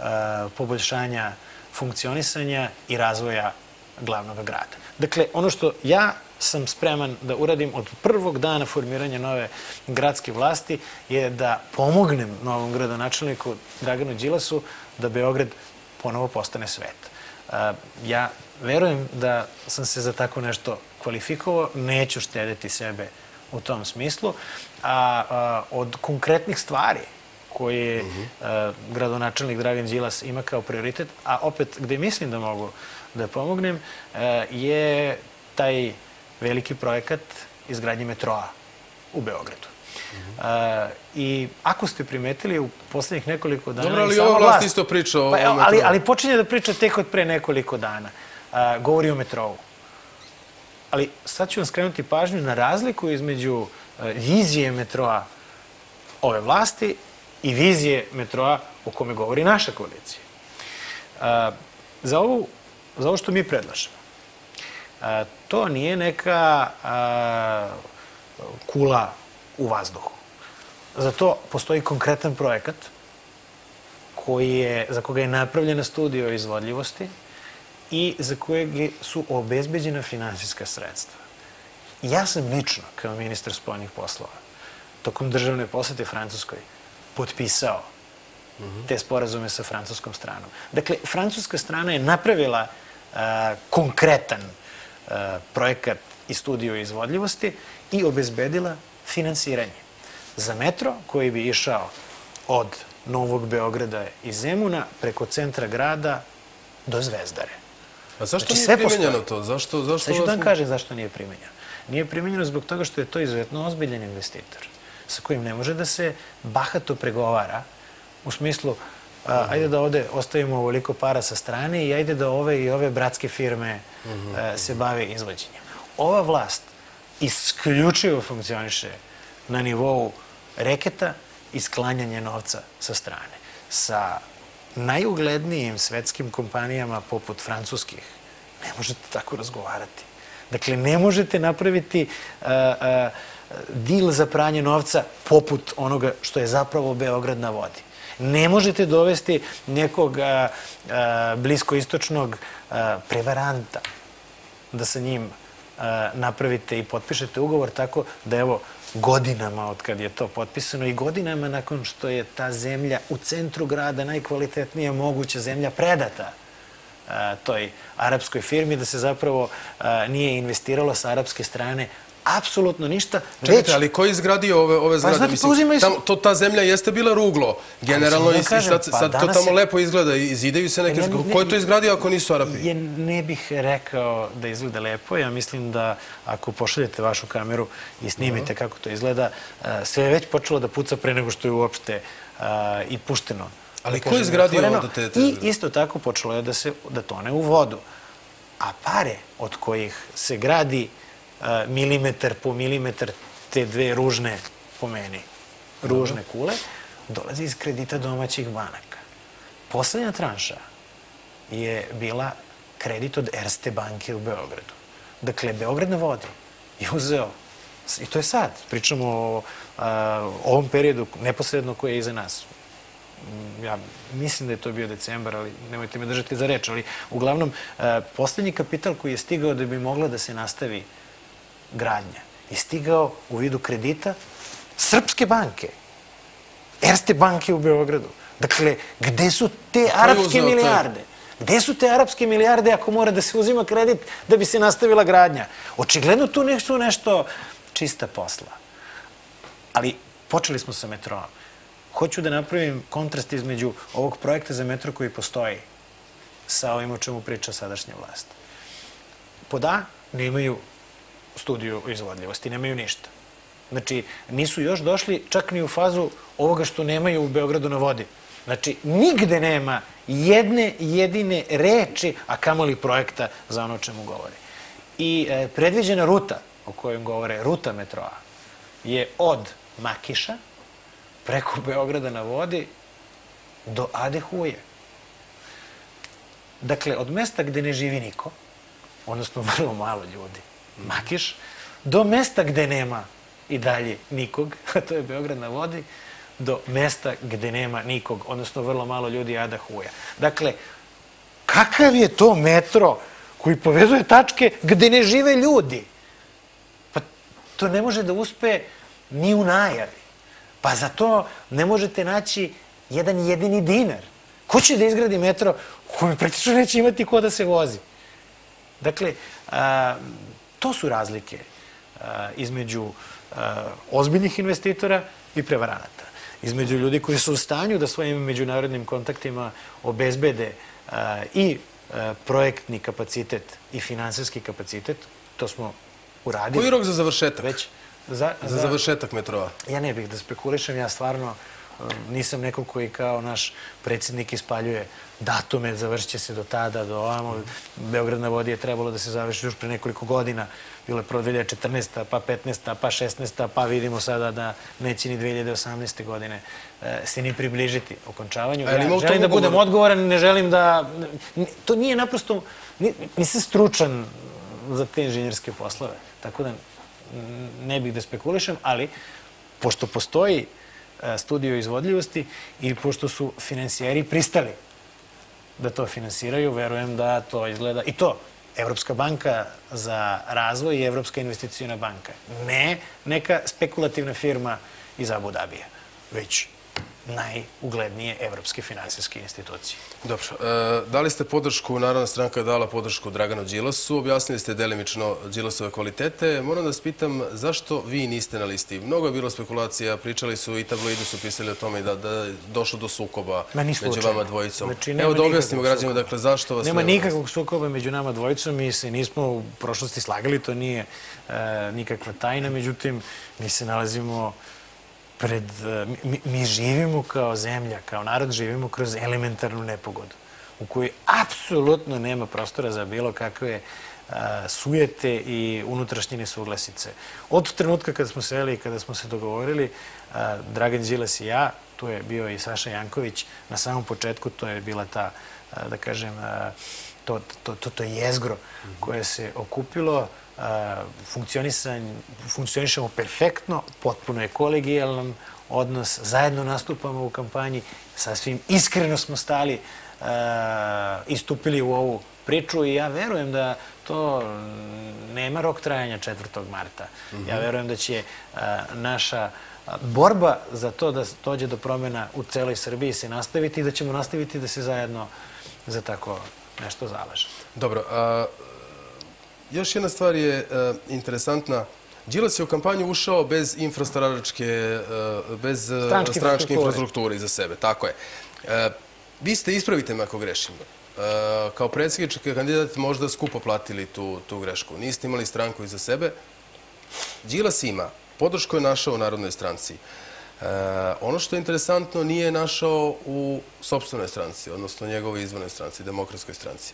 a, poboljšanja funkcionisanja i razvoja glavnog grada. Dakle, ono što ja sam spreman da uradim od prvog dana formiranja nove gradske vlasti je da pomognem novom gradonačelniku Draganu Đilasu da Beograd ponovo postane svet. A, Ja verujem da sam se za tako nešto kvalifikovao, neću štedeti sebe u tom smislu, a, od konkretnih stvari koje a, gradonačelnik Dragan Đilas ima kao prioritet, a opet gde mislim da mogu da pomognem, a, je taj veliki projekat izgradnje metroa u Beogradu. A, I ako ste primetili u poslednjih nekoliko dana... Dobro, ali ova vlast vlast- isto priča o- pa, o ali, metrou. ali počinje da priča tek od pre nekoliko dana. A, govori o metrovu. Ali sad ću vam skrenuti pažnju na razliku između a, vizije metroa ove vlasti i vizije metroa o kome govori naša koalicija. Za, ovu, za ovo što mi predlažemo, a, to nije neka a, kula u vazduhu. Za to postoji konkretan projekat koji je, za koga je napravljena studija o izvodljivosti i za kojeg je- su obezbeđena finansijska sredstva. Ja sam lično, kao ministar spoljnih poslova, tokom državne posete Francuskoj, potpisao te sporazume sa francuskom stranom. Dakle, francuska strana je napravila a, konkretan projekat i studiju izvodljivosti i obezbedila finansiranje za metro koji bi išao od Novog Beograda i Zemuna preko centra grada do Zvezdare. A zašto Znači, nije primenjeno postoji. to? Zašto, zašto Sad ću da vam kažem zašto nije primenjeno. Nije primenjeno zbog toga što je to izuzetno ozbiljan investitor sa kojim ne može da se bahato pregovara u smislu a, ajde da ovde ostavimo ovoliko para sa strane i ajde da ove i ove bratske firme a, se bave izvođenjem. Ova vlast isključivo funkcioniše na nivou reketa i sklanjanja novca sa strane. Sa najuglednijim svetskim kompanijama poput francuskih ne možete tako razgovarati. Dakle, ne možete napraviti uh, uh, dil za pranje novca poput onoga što je zapravo Beograd na vodi. Ne možete dovesti nekog bliskoistočnog prevaranta da sa njim napravite i potpišete ugovor tako da evo godinama od kad je to potpisano i godinama nakon što je ta zemlja u centru grada najkvalitetnija moguća zemlja predata toj arapskoj firmi, da se zapravo nije investiralo sa arapske strane apsolutno ništa, Čekajte, već... ali ko je izgradio ove, ove zgrade? znate, pa se- tamo, to, ta zemlja jeste bila ruglo, generalno, da i, kažem, sad, pa sad to tamo je- lepo izgleda i zidaju se neke... Ne, zgrade. ne, Ko je to izgradio ako nisu Arapi? Je, ne bih rekao da izgleda lepo. Ja mislim da ako pošaljete vašu kameru i snimite kako to izgleda, a, sve je već počelo da puca pre nego što je uopšte a, i pušteno. Ali Da ko je izgradio ovde te- te I zgrade? isto tako počelo je da se da tone u vodu. A pare od kojih se gradi milimetar po milimetar te dve ružne, po meni, ružne kule, dolazi iz kredita domaćih banaka. Poslednja tranša je bila kredit od Erste banke u Beogradu. Dakle, Beograd na vodi je uzeo, i to je sad, pričamo o a, ovom periodu neposredno koji je iza nas. Mm, Ja mislim da je to bio decembar, ali nemojte me držati za reč, ali uglavnom, a, poslednji kapital koji je stigao da bi mogla da se nastavi gradnja je stigao u vidu kredita Srpske banke. Erste banke u Beogradu. Dakle, gde su te arapske milijarde? Gde su te arapske milijarde ako mora da se uzima kredit da bi se nastavila gradnja? Očigledno tu nešto nešto čista posla. Ali počeli smo sa metroom. Hoću da napravim kontrast između ovog projekta za metro koji postoji sa ovim o čemu priča sadašnja vlast. Pod A, nemaju studiju izvodljivosti, nemaju ništa. Znači, nisu još došli čak ni u fazu ovoga što nemaju u Beogradu na vodi. Znači, nigde nema jedne jedine reči, a kamoli projekta za ono čemu govore. I e, predviđena ruta o kojoj govore, ruta metroa, je od Makiša preko Beograda na vodi do Ade Huje. Dakle, od mesta gde ne živi niko, odnosno vrlo malo ljudi, Makiš, do mesta gde nema i dalje nikog, a <laughs> to je Beograd na vodi, do mesta gde nema nikog, odnosno vrlo malo ljudi, Ada Huja. Dakle, kakav je to metro koji povezuje tačke gde ne žive ljudi? Pa to ne može da uspe ni u najavi. Pa za to ne možete naći jedan jedini dinar. Ko će da izgradi metro u kojem praktično neće imati ko da se vozi? Dakle, a, to su razlike a, između a, ozbiljnih investitora i prevaranata. Između ljudi koji su u stanju da svojim međunarodnim kontaktima obezbede a, i projektni kapacitet i finansijski kapacitet, to smo uradili. Koji rok za završetak? Već za, Za završetak metroa. Ja ne bih da spekulišem, ja stvarno nisam neko koji kao naš predsjednik ispaljuje datume, završit će se do tada, do ovamo. Beograd na vodi je trebalo da se završi još pre nekoliko godina. Bilo je prvo 2014. pa 15. pa 16. pa vidimo sada da neće ni 2018. godine e, se ni približiti okončavanju. Ja želim da budem odgovoran, ne želim da... To nije naprosto... ni- Nisam stručan za te inženjerske poslove, tako da ne bih da spekulišem, ali pošto postoji e, studio izvodljivosti i pošto su finansijeri pristali da to finansiraju, verujem da to izgleda i to. Evropska banka za razvoj i Evropska investicijona banka. Ne neka spekulativna firma iz Abu Dabija, već najuglednije evropske finansijske institucije. Dobro. E, dali ste podršku, Narodna stranka je dala podršku Draganu Đilasu, objasnili ste delimično Đilasove kvalitete. Moram da vas pitam zašto vi niste na listi? Mnogo je bilo spekulacija, pričali su i tabloidi su pisali o tome da, da je došlo do sukoba među vama dvojicom. Znači, Evo da objasnimo građanima, dakle, zašto vas Nema nema nikakvog sukoba među nama dvojicom, mi se nismo u prošlosti slagali, to nije e, nikakva tajna, međutim, mi se nalazimo pred... e, mi, mi živimo kao zemlja, kao narod živimo kroz elementarnu nepogodu u kojoj apsolutno nema prostora za bilo kakve a, sujete i unutrašnje nesuglasice. Od trenutka kada smo seli i kada smo se dogovorili, a, Dragan Đilas i ja, tu je bio i Saša Janković, na samom početku to je bila ta, a, da kažem, to, to, to, to jezgro koje se okupilo, funkcionišemo perfektno, potpuno je kolegijalan odnos, zajedno nastupamo u kampanji, sasvim iskreno smo stali, uh, istupili u ovu priču i ja verujem da to mm, nema rok trajanja 4. marta. Ja verujem da će uh, naša borba za to da dođe do promjena u celoj Srbiji se nastaviti i da ćemo nastaviti da se zajedno za tako nešto zalažemo. Dobro, a, još jedna stvar je e, interesantna. Đilas je u kampanju ušao bez infrastručke, e, bez e, Stranačke stranačke infrastrukture. infrastrukture iza sebe, tako je. E, vi ste, ispravite me ako grešim, e, kao predsjednički kandidat možda skupo platili tu, tu grešku. Niste imali stranku iza sebe. Đilas ima, podršku je našao u Narodnoj stranci. E, ono što je interesantno nije našao u sobstvenoj stranci, odnosno njegovoj izvornoj stranci, demokratskoj stranci.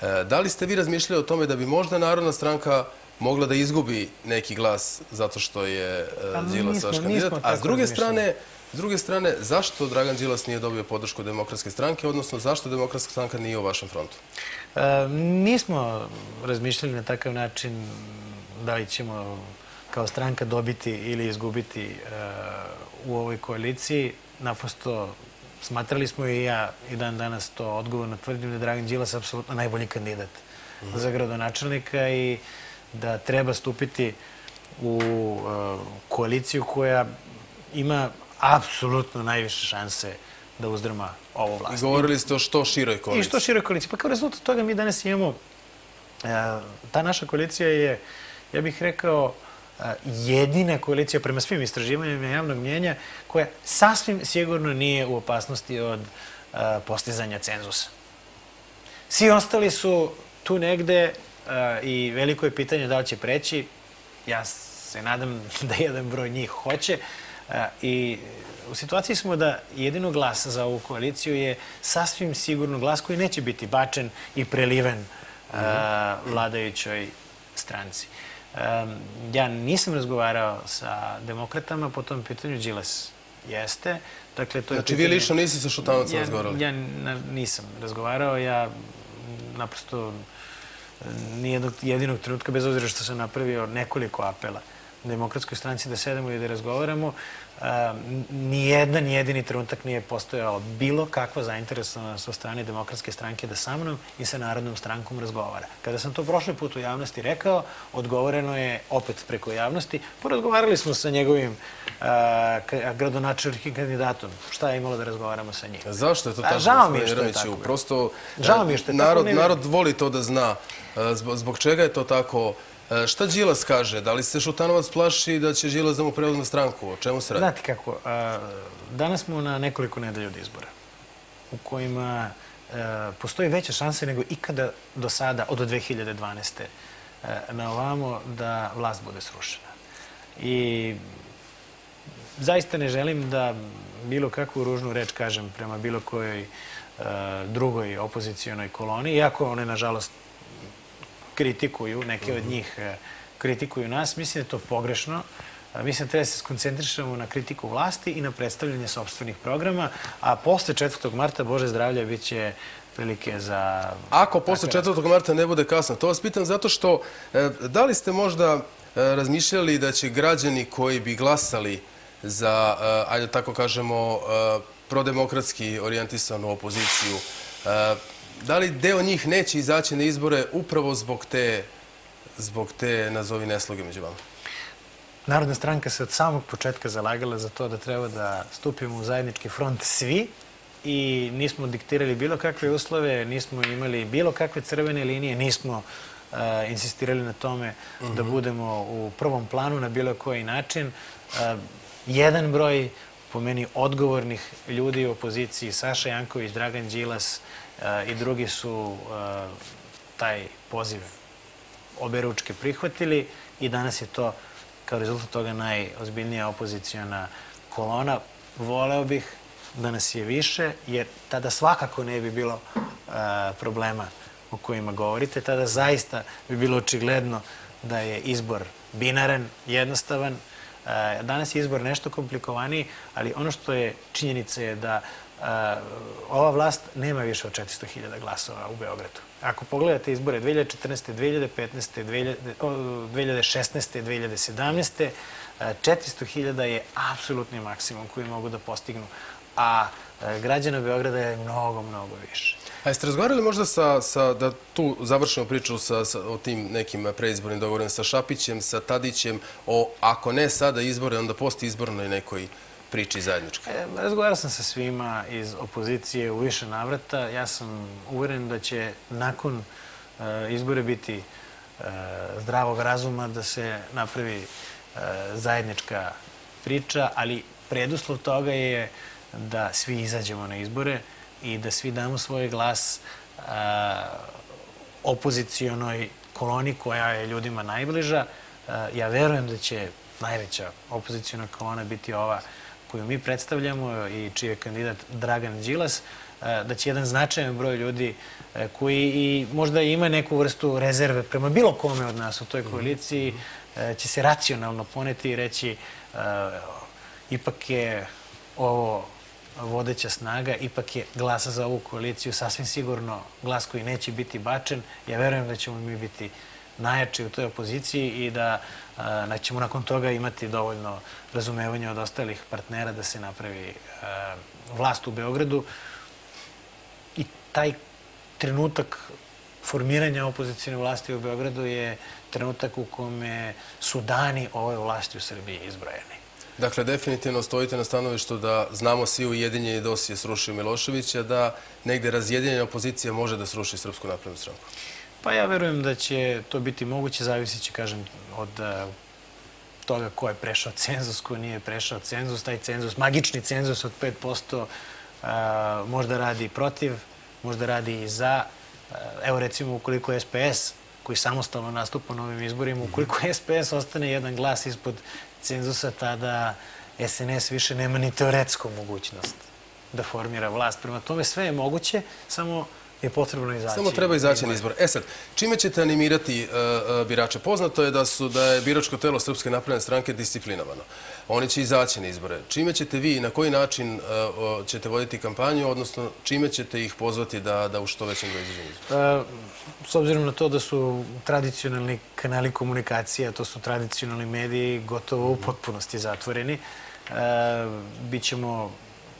Da li ste vi razmišljali o tome da bi možda Narodna stranka mogla da izgubi neki glas zato što je e, Pa Đilas vaš kandidat? A s druge strane, s druge strane, zašto Dragan Đilas nije dobio podršku demokratske stranke, odnosno zašto demokratska stranka nije u vašem frontu? E, nismo razmišljali na takav način da li ćemo kao stranka dobiti ili izgubiti e, u ovoj koaliciji. Naprosto smatrali smo i ja i dan danas to odgovorno tvrdim da je Dragan Đilas apsolutno najbolji kandidat za gradonačelnika i da treba stupiti u e, koaliciju koja ima apsolutno najviše šanse da uzdrma ovu I vlast. govorili ste o što široj I koaliciji. što široj koaliciji. Pa kao rezultat toga mi danas imamo, e, ta naša koalicija je, ja bih rekao, jedina koalicija prema svim istraživanjima javnog mnjenja koja sasvim sigurno nije u opasnosti od e, postizanja cenzusa. Svi ostali su tu negde e, i veliko je pitanje da li će preći. Ja se nadam <laughs> da jedan broj njih hoće. E, I u situaciji smo da jedino glas za ovu koaliciju je sasvim sigurno glas koji neće biti bačen i preliven vladajućoj stranci. Ja nisam razgovarao sa demokratama po tom pitanju. Đilas jeste. Dakle, to je Znači, vi lično niste sa Šutanovcem ja, razgovarali? Ja nisam razgovarao, ja naprosto nijednog jedinog trenutka, bez obzira što sam napravio nekoliko apela demokratskoj stranci da sedemo i da razgovaramo, a, nijedan jedini trenutak nije postojao bilo kakva zainteresovanost od strane demokratske stranke da sa mnom i sa Narodnom strankom razgovara. Kada sam to prošli put u javnosti rekao, odgovoreno je opet preko javnosti. Porazgovarali smo sa njegovim gradonačelničkim kandidatom. Šta je imalo da razgovaramo sa njim? Zašto je to A, tako? žao mi je što je Jeremiću? tako. Prosto, Žao e, mi je što je tako, narod, narod voli to da zna. E, zbog čega je to tako? E, Šta Đilas kaže? Da li se Šutanovac plaši da će Đilas da mu preuzme stranku? O čemu se radi? Znate kako, danas smo na nekoliko nedelja od izbora u kojima a, postoji veća šansa nego ikada do sada, od 2012. a, na ovamo, da vlast bude srušena. I zaista ne želim da bilo kakvu ružnu reč kažem prema bilo kojoj drugoj opozicijonoj koloni, iako one, nažalost, kritikuju, neke od njih e, kritikuju nas. Mislim da je to pogrešno. A, Mislim da treba da se skoncentrišemo na kritiku vlasti i na predstavljanje sobstvenih programa, a posle 4. marta, Bože zdravlja, bit će prilike za... Ako posle takve 4. marta ne bude kasno, to vas pitam zato što e, da li ste možda e, razmišljali da će građani koji bi glasali za, e, ajde tako kažemo, e, prodemokratski orijentisanu opoziciju, e, da li deo njih neće izaći na izbore upravo zbog te, zbog te nazovi nesloge među vama? Narodna stranka se od samog početka zalagala za to da treba da stupimo u zajednički front svi i nismo diktirali bilo kakve uslove, nismo imali bilo kakve crvene linije, nismo uh, insistirali na tome da mhm. budemo u prvom planu na bilo koji način. Uh, jedan broj po meni odgovornih ljudi u opoziciji, Saša Janković, Dragan Đilas i drugi su uh, taj poziv obe ručke prihvatili i danas je to kao rezultat toga najozbiljnija opozicijona kolona. Voleo bih da nas je više, jer tada svakako ne bi bilo uh, problema o kojima govorite. Tada zaista bi bilo očigledno da je izbor binaran, jednostavan. Uh, danas je izbor nešto komplikovaniji, ali ono što je činjenica je da ova vlast nema više od 400.000 glasova u Beogradu. Ako pogledate izbore 2014. 2015. 2016. 2017. 400.000 je apsolutni maksimum koji mogu da postignu a e, građana Beograda je mnogo, mnogo više. A jeste razgovarali možda sa, sa da tu završimo priču sa, o tim nekim preizbornim dogovorima sa Šapićem, sa Tadićem, o ako ne sada izbore, onda posti izbornoj nekoj priči zajedničkoj? E, razgovarao sam sa svima iz opozicije u više navrata. Ja sam uveren da će nakon e, izbore biti e, zdravog razuma da se napravi zajednička priča, ali preduslov toga je da svi izađemo na izbore i da svi damo svoj glas opozicijonoj koloni koja je ljudima najbliža. Ja verujem da će najveća opozicijona kolona biti ova koju mi predstavljamo i čiji je kandidat Dragan Đilas, da će jedan značajan broj ljudi koji i možda ima neku vrstu rezerve prema bilo kome od nas u toj koaliciji, će se racionalno poneti i reći ipak je ovo vodeća snaga, ipak je glas za ovu koaliciju sasvim sigurno glas koji neće biti bačen. Ja verujem da ćemo mi biti najjači u toj opoziciji i da, da ćemo nakon toga imati dovoljno razumevanja od ostalih partnera da se napravi vlast u Beogradu. I taj trenutak formiranja opozicijne vlasti u Beogradu je trenutak u kome su dani ove vlasti u Srbiji izbrojeni. Dakle, definitivno stojite na stanovištu da znamo svi ujedinjeni DOS je srušio Miloševića, da negde razjedinjena opozicija može da sruši Srpsku naprednu stranku. Pa ja verujem da će to biti moguće, zavisit će, kažem, od e, toga ko je prešao cenzus, ko nije prešao cenzus. Taj cenzus, magični cenzus od 5% e, možda radi protiv, možda radi i za. E, evo recimo ukoliko SPS koji samostalno nastupa na ovim izborima, ukoliko SPS ostane jedan glas ispod cenzusa, tada SNS više nema ni teoretsku mogućnost da formira vlast. Prema tome sve je moguće, samo je potrebno izaći. Samo treba izaći na izbor. E sad, čime ćete animirati uh, birače? Poznato je da su da je biračko telo Srpske napredne stranke disciplinovano. Oni će izaći na izbore. Čime ćete vi i na koji način uh, ćete voditi kampanju, odnosno čime ćete ih pozvati da, da u što većem broju izađu izbore? S obzirom na to da su tradicionalni kanali komunikacije, to su tradicionalni mediji, gotovo u potpunosti zatvoreni, bit ćemo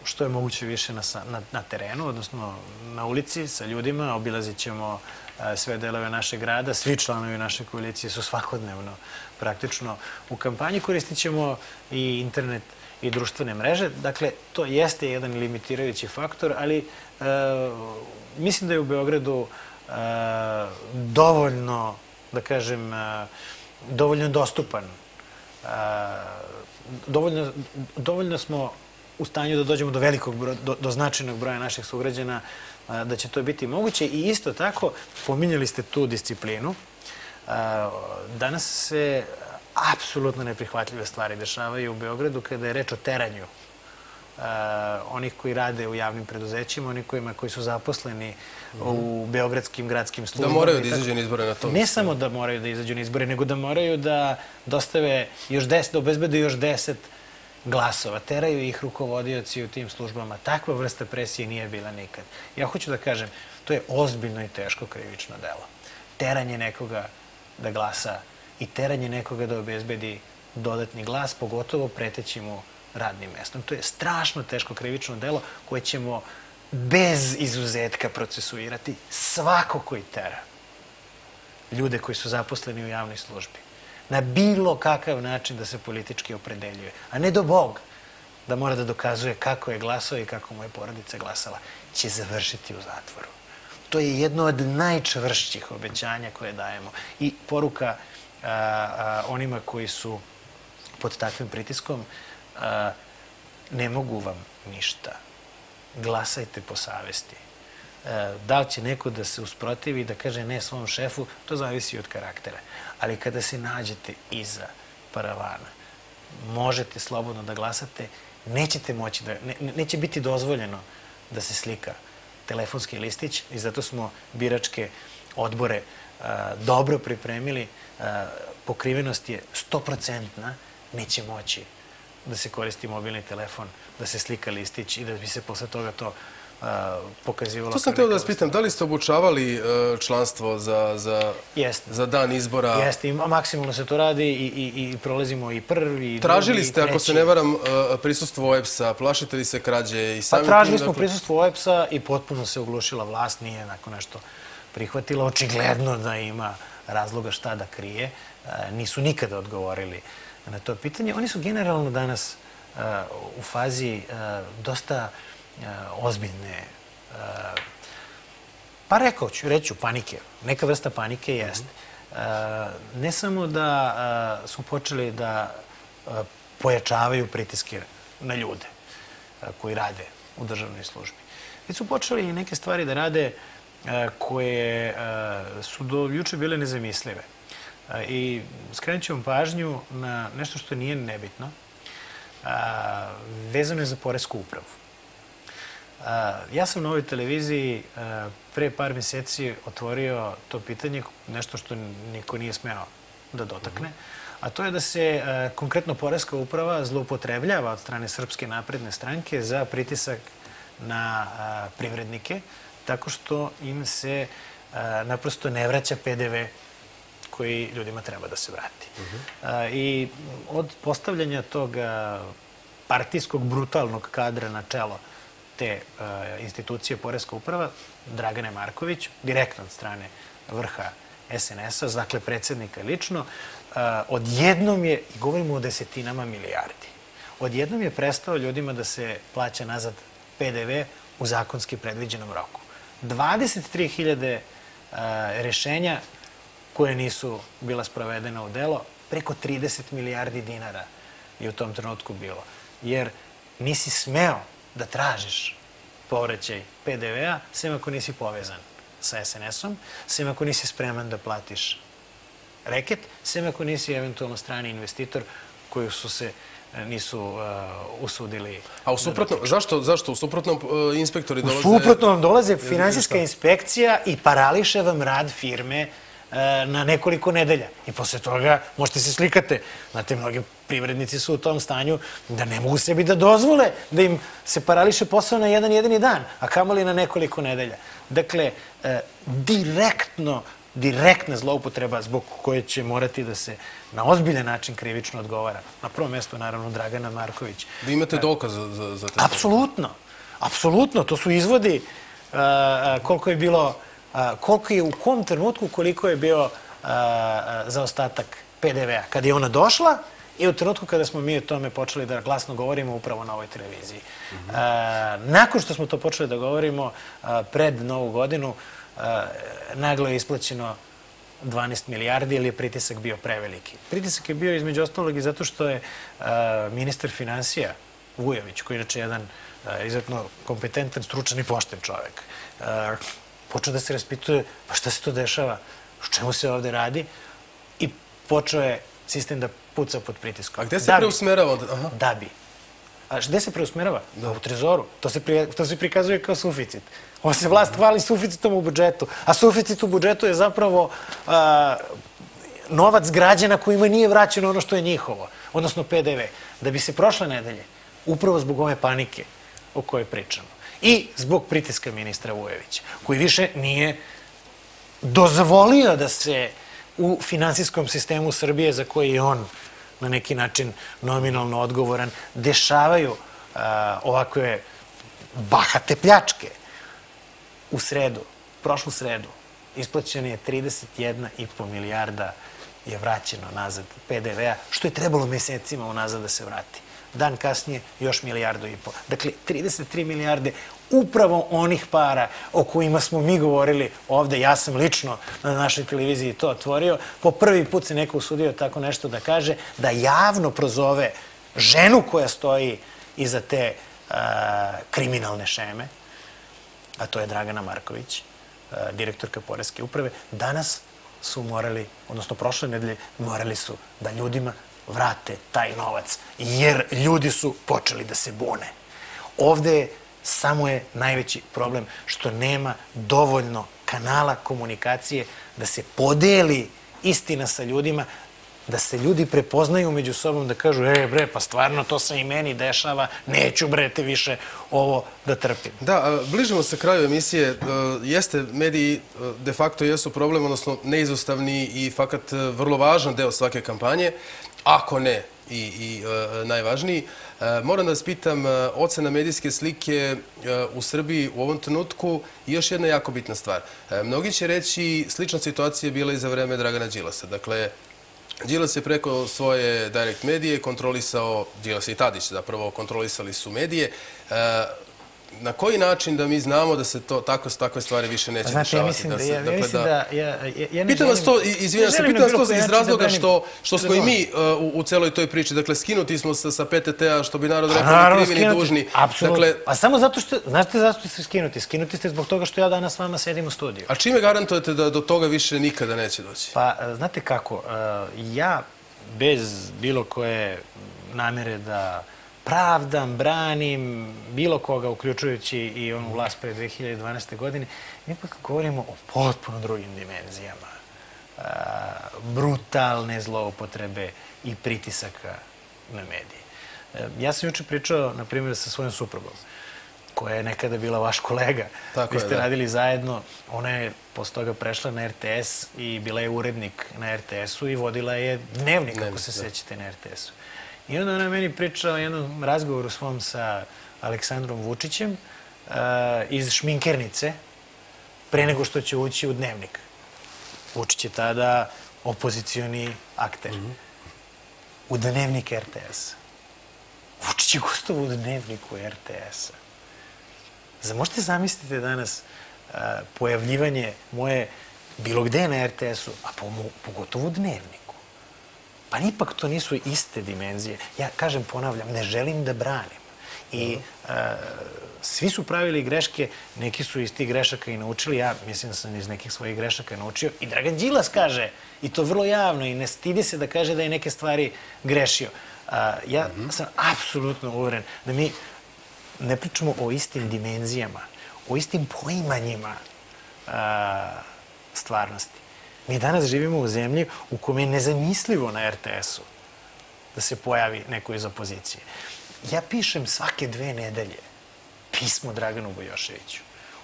što je moguće više na, na, na terenu, odnosno na ulici sa ljudima. Obilazit ćemo e, sve delove našeg grada. Svi članovi naše koalicije su svakodnevno praktično u kampanji. Koristit ćemo i internet i društvene mreže. Dakle, to jeste jedan limitirajući faktor, ali e, mislim da je u Beogradu e, dovoljno, da kažem, dovoljno dostupan. Dovoljno, dovoljno smo u stanju da dođemo do velikog do, do značajnog broja naših sugrađana, da će to biti moguće. I isto tako, pominjali ste tu disciplinu. Danas se apsolutno neprihvatljive stvari dešavaju u Beogradu kada je reč o teranju Uh, onih koji rade u javnim preduzećima, onih kojima, koji su zaposleni mm -hmm. u beogradskim gradskim da službama. Da moraju da izađu na izbore na to. Ne samo da moraju da izađu na izbore, nego da moraju da dostave još deset, da obezbede još deset glasova. Teraju ih rukovodioci u tim službama. Takva vrsta presije nije bila nikad. Ja hoću da kažem, to je ozbiljno i teško krivično delo. Teranje nekoga da glasa i teranje nekoga da obezbedi dodatni glas, pogotovo preteći mu radnim mestom. To je strašno teško krivično delo koje ćemo bez izuzetka procesuirati svako koji tera ljude koji su zaposleni u javnoj službi na bilo kakav način da se politički opredeljuje, a ne do Bog da mora da dokazuje kako je glasao i kako mu je porodica glasala, će završiti u zatvoru. To je jedno od najčvršćih obećanja koje dajemo. I poruka a, a, onima koji su pod takvim pritiskom, a, ne mogu vam ništa. Glasajte po savesti. A, da li će neko da se usprotivi i da kaže ne svom šefu, to zavisi od karaktera. Ali kada se nađete iza paravana, možete slobodno da glasate, nećete moći da, ne, neće biti dozvoljeno da se slika telefonski listić i zato smo biračke odbore a, dobro pripremili. A, pokrivenost je 100%, neće moći da se koristi mobilni telefon, da se slika listić i da bi se posle toga to pokazivalo. To sam teo da vas pitam, da li ste obučavali e, članstvo za, za, za dan izbora? Jeste, maksimalno se to radi i, i, i prolazimo i prvi, i Tražili drugi, ste, ako se ne varam, e, prisustvo OEPS-a, plašite li se krađe i Pa samim tražili tim, smo dakle- prisustvo OEPS-a i potpuno se uglušila vlast, nije nakon nešto prihvatila. Očigledno da ima razloga šta da krije. E, Nisu nikada odgovorili na to pitanje. Oni su generalno danas u fazi dosta ozbiljne e, Pa rekao ću, reću panike. Neka vrsta panike jeste. E, ne samo da e, su počeli da e, pojačavaju pritiske na ljude e, koji rade u državnoj službi. Već su počeli i neke stvari da rade e, koje e, su do juče bile nezamislive. E, I skrenut ću vam pažnju na nešto što nije nebitno. Vezano je za Poresku upravu. Ja sam na ovoj televiziji a, pre par meseci otvorio to pitanje, nešto što niko nije smeo da dotakne, a to je da se a, konkretno Poreska uprava zloupotrebljava od strane Srpske napredne stranke za pritisak na a, privrednike, tako što im se naprosto ne vraća PDV koji ljudima treba da se vrati. A, I od postavljanja tog partijskog brutalnog kadra na čelo te a, institucije Poreska uprava, Dragane Marković, direktno od strane vrha SNS-a, dakle predsednika lično, a, odjednom je, i govorimo o desetinama milijardi, odjednom je prestao ljudima da se plaća nazad PDV u zakonski predviđenom roku. 23.000 rešenja koje nisu bila sprovedena u delo, preko 30 milijardi dinara je u tom trenutku bilo. Jer nisi smeo da tražiš povraćaj PDV-a, sem ako nisi povezan sa SNS-om, sem ako nisi spreman da platiš reket, sem ako nisi eventualno strani investitor koji su se e, nisu uh, usudili. A u suprotnom, zašto, zašto? U suprotnom e, inspektori U dolaze... suprotnom vam dolaze finansijska inspekcija i parališe vam rad firme e, na nekoliko nedelja. I posle toga možete se slikate. Znate, mnogi privrednici su u tom stanju da ne mogu sebi da dozvole da im se parališe posao na jedan jedini dan, a kamoli na nekoliko nedelja. Dakle, e, direktno direktna zloupotreba zbog koje će morati da se na ozbiljan način krivično odgovara. Na prvom mjestu, naravno, Dragana Marković. Vi imate dokaz za, za, za te Apsolutno. Apsolutno. To su izvodi a, koliko je bilo, koliko je u kom trenutku, koliko je bio zaostatak PDV-a. Kad je ona došla i u trenutku kada smo mi o tome počeli da glasno govorimo upravo na ovoj televiziji. A, nakon što smo to počeli da govorimo pred Novu godinu, naglo je isplaćeno 12 milijardi ili je pritisak bio preveliki. Pritisak je bio između ostalog i zato što je ministar financija Vujović, koji je inače jedan izuzetno kompetentan, stručan i pošten čovek, počeo da se raspituje pa šta se to dešava, o čemu se ovde radi i počeo je sistem da puca pod pritiskom. A gde se Da preusmerava? Aha. Da bi. A gde se preusmerava? Da. U trezoru. To se, pri, to se prikazuje kao suficit. Ova se vlast hvali suficitom u budžetu, a suficit u budžetu je zapravo a, novac građana kojima nije vraćeno ono što je njihovo, odnosno PDV. Da bi se prošle nedelje, upravo zbog ove panike o kojoj pričamo, i zbog pritiska ministra Vujevića, koji više nije dozvolio da se u finansijskom sistemu Srbije, za koji je on na neki način nominalno odgovoran, dešavaju ovakve bahate pljačke. U sredu, prošlu sredu, isplaćena je 31,5 milijarda je vraćeno nazad PDV-a, što je trebalo mesecima unazad da se vrati. Dan kasnije još milijardu i po. Dakle, 33 milijarde upravo onih para o kojima smo mi govorili ovde, ja sam lično na našoj televiziji to otvorio, po prvi put se neko usudio tako nešto da kaže, da javno prozove ženu koja stoji iza te uh, kriminalne šeme, a to je Dragana Marković, uh, direktorka Poreske uprave, danas su morali, odnosno prošle nedelje, morali su da ljudima vrate taj novac, jer ljudi su počeli da se bune. Ovde je samo je najveći problem što nema dovoljno kanala komunikacije da se podeli istina sa ljudima, da se ljudi prepoznaju među sobom, da kažu, e bre, pa stvarno to se i meni dešava, neću bre te više ovo da trpim. Da, bližimo se kraju emisije. E, jeste, mediji e, de facto jesu problem, odnosno neizostavni i fakat e, vrlo važan deo svake kampanje, ako ne i, i najvažniji. Moram da vas pitam, ocena medijske slike u Srbiji u ovom trenutku i još jedna jako bitna stvar. Mnogi će reći, slična situacija je bila i za vreme Dragana Đilasa. Dakle, Đilas je preko svoje direct medije kontrolisao, Đilas i Tadić zapravo kontrolisali su medije. E, na koji način da mi znamo da se to tako takve stvari više neće Znate, dešavati? ja mislim da, se, ja, dakle, ja mislim da, ja, ja, ne pitam vas to, izvinjam se, pitam vas to iz razloga da što, što smo i mi uh, u, u celoj toj priči, dakle, skinuti smo sa, sa PTT-a, što bi narod Pa rekao, ni krivi ni dužni. Apsolutno. Dakle, Pa samo zato što, znate zašto ste skinuti? Skinuti ste zbog toga što ja danas s vama sedim u studiju. a čime garantujete da do toga više nikada neće doći? Pa, znate kako, ja bez bilo koje namere da pravdam, branim bilo koga, uključujući i onu vlast pre 2012. godine, mi ipak govorimo o potpuno drugim dimenzijama. Brutalne zloupotrebe i pritisaka na medije. E, ja sam juče pričao, na primjer, sa svojom suprugom koja je nekada bila vaš kolega. Tako Vi je, ste da. radili zajedno. Ona je posle toga prešla na RTS i bila je urednik na RTS-u i vodila je dnevnik, ako se da. sećate, na RTS-u. I onda ona meni priča o jednom razgovoru svom sa Aleksandrom Vučićem uh, iz Šminkernice, pre nego što će ući u dnevnik. Vučić je tada opozicioni akter. U dnevnik RTS-a. Vučić je gostovao u dnevniku RTS-a. Za možete zamisliti danas a, pojavljivanje moje bilo gde na RTS-u, a po, pogotovo u dnevniku. Pa ipak to nisu iste dimenzije. Ja kažem, ponavljam, ne želim da branim. I a, svi su pravili greške, neki su iz tih grešaka i naučili, ja mislim da sam iz nekih svojih grešaka naučio. I Dragan Đilas kaže, i to vrlo javno, i ne stidi se da kaže da je neke stvari grešio. Ja sam apsolutno uveren da mi ne pričamo o istim dimenzijama, o istim poimanjima stvarnosti. Mi danas živimo u zemlji u kome je nezamislivo na RTS-u da se pojavi neko iz opozicije. Ja pišem svake dve nedelje pismo Draganu Bojoševiću.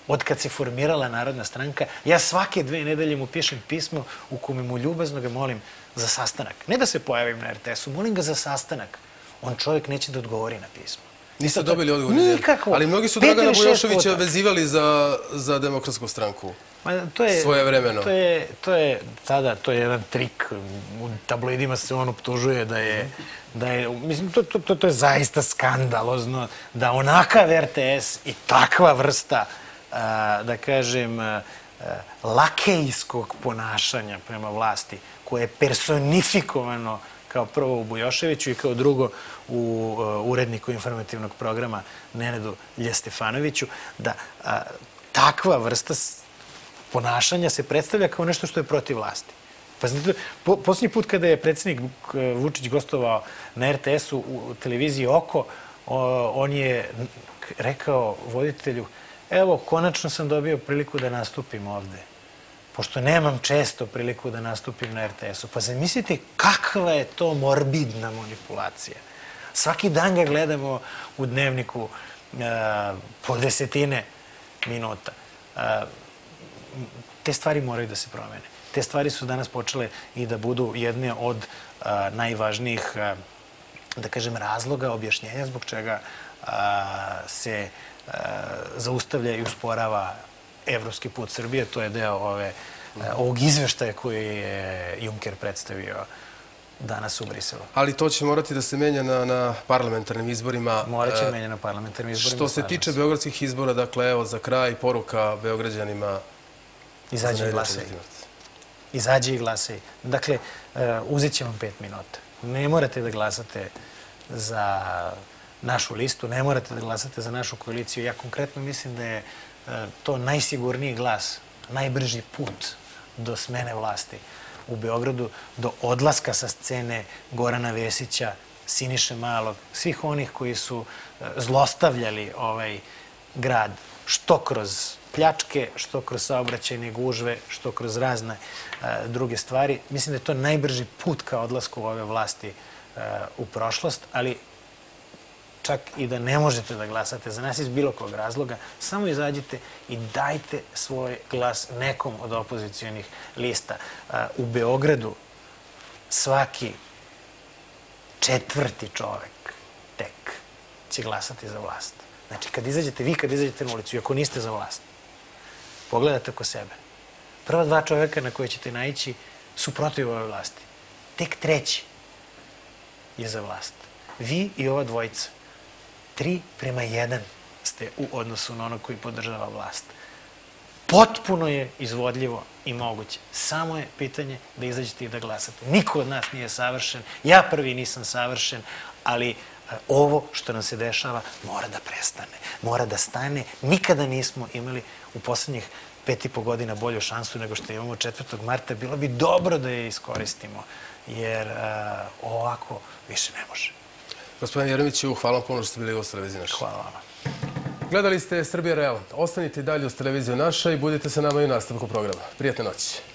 Od kad se formirala Narodna stranka, ja svake dve nedelje mu pišem pismo u kome mu ljubazno ga molim za sastanak. Ne da se pojavim na RTS-u, molim ga za sastanak. On čovjek neće da odgovori na pismo. Niste dobili odgovor? Nikako. Ali mnogi su Dragana Bojoševića vezivali za, za demokratsku stranku. Ma, to je, Svojevremeno. To je, to je, tada, to je jedan trik. U tabloidima se on optužuje da je, da je, mislim, to, to, to, to je zaista skandalozno da onakav RTS i takva vrsta, a, da kažem, a, lakejskog ponašanja prema vlasti, koje je personifikovano kao prvo u Bujoševiću i kao drugo u uh, uredniku informativnog programa Nenadu Ljestefanoviću, da a, takva vrsta ponašanja se predstavlja kao nešto što je protiv vlasti. Pa znate, po, posljednji put kada je predsjednik k- Vučić gostovao na RTS-u u televiziji Oko, o, on je rekao voditelju, evo, konačno sam dobio priliku da nastupim ovde pošto nemam često priliku da nastupim na RTS-u. Pa zamislite kakva je to morbidna manipulacija. Svaki dan ga gledamo u dnevniku e, po desetine minuta. E, te stvari moraju da se promene. Te stvari su danas počele i da budu jedne od a, najvažnijih, a, da kažem, razloga, objašnjenja zbog čega a, se zaustavlja i usporava evropski put Srbije. To je deo ove ovog izveštaja koji je Juncker predstavio danas u Briselu. Ali to će morati da se menja na, na parlamentarnim izborima. Morat će E, menja na parlamentarnim izborima. Što se tiče beogradskih izbora, dakle, evo, za kraj poruka beograđanima. Izađi za i glasaj. 4. marta. Izađi i glasaj. Dakle, e, uzet će vam pet minuta. Ne morate da glasate za našu listu, ne morate da glasate za našu koaliciju. Ja konkretno mislim da je e, to najsigurniji glas, najbrži put do smene vlasti u Beogradu, do odlaska sa scene Gorana Vesića, Siniše Malog, svih onih koji su e, zlostavljali ovaj grad, što kroz pljačke, što kroz saobraćajne gužve, što kroz razne e, druge stvari. Mislim da je to najbrži put ka odlasku ove vlasti e, u prošlost, ali čak i da ne možete da glasate za nas iz bilo kog razloga, samo izađite i dajte svoj glas nekom od opozicijonih lista. E, U Beogradu svaki četvrti čovek tek će glasati za vlast. Znači, kad izađete, vi kad izađete na ulicu, i ako niste za vlast, pogledate oko sebe. Prva dva čoveka na koje ćete naići su protiv ove vlasti. Tek treći je za vlast. Vi i ova dvojica. Tri prema jedan ste u odnosu na onog koji podržava vlast. Potpuno je izvodljivo i moguće. Samo je pitanje da izađete i da glasate. Niko od nas nije savršen. Ja prvi nisam savršen, ali e, ovo što nam se dešava mora da prestane. Mora da stane. Nikada nismo imali u poslednjih pet i po godina bolju šansu nego što imamo 4. marta. Bilo bi dobro da je iskoristimo, jer uh, ovako više ne može. Gospodin Jeremiću, hvala puno što ste bili gost televizije naša. Hvala vama. Gledali ste Srbija Real. Ostanite dalje uz televiziju naša i budite sa nama i u nastavku programa. Prijatne noći.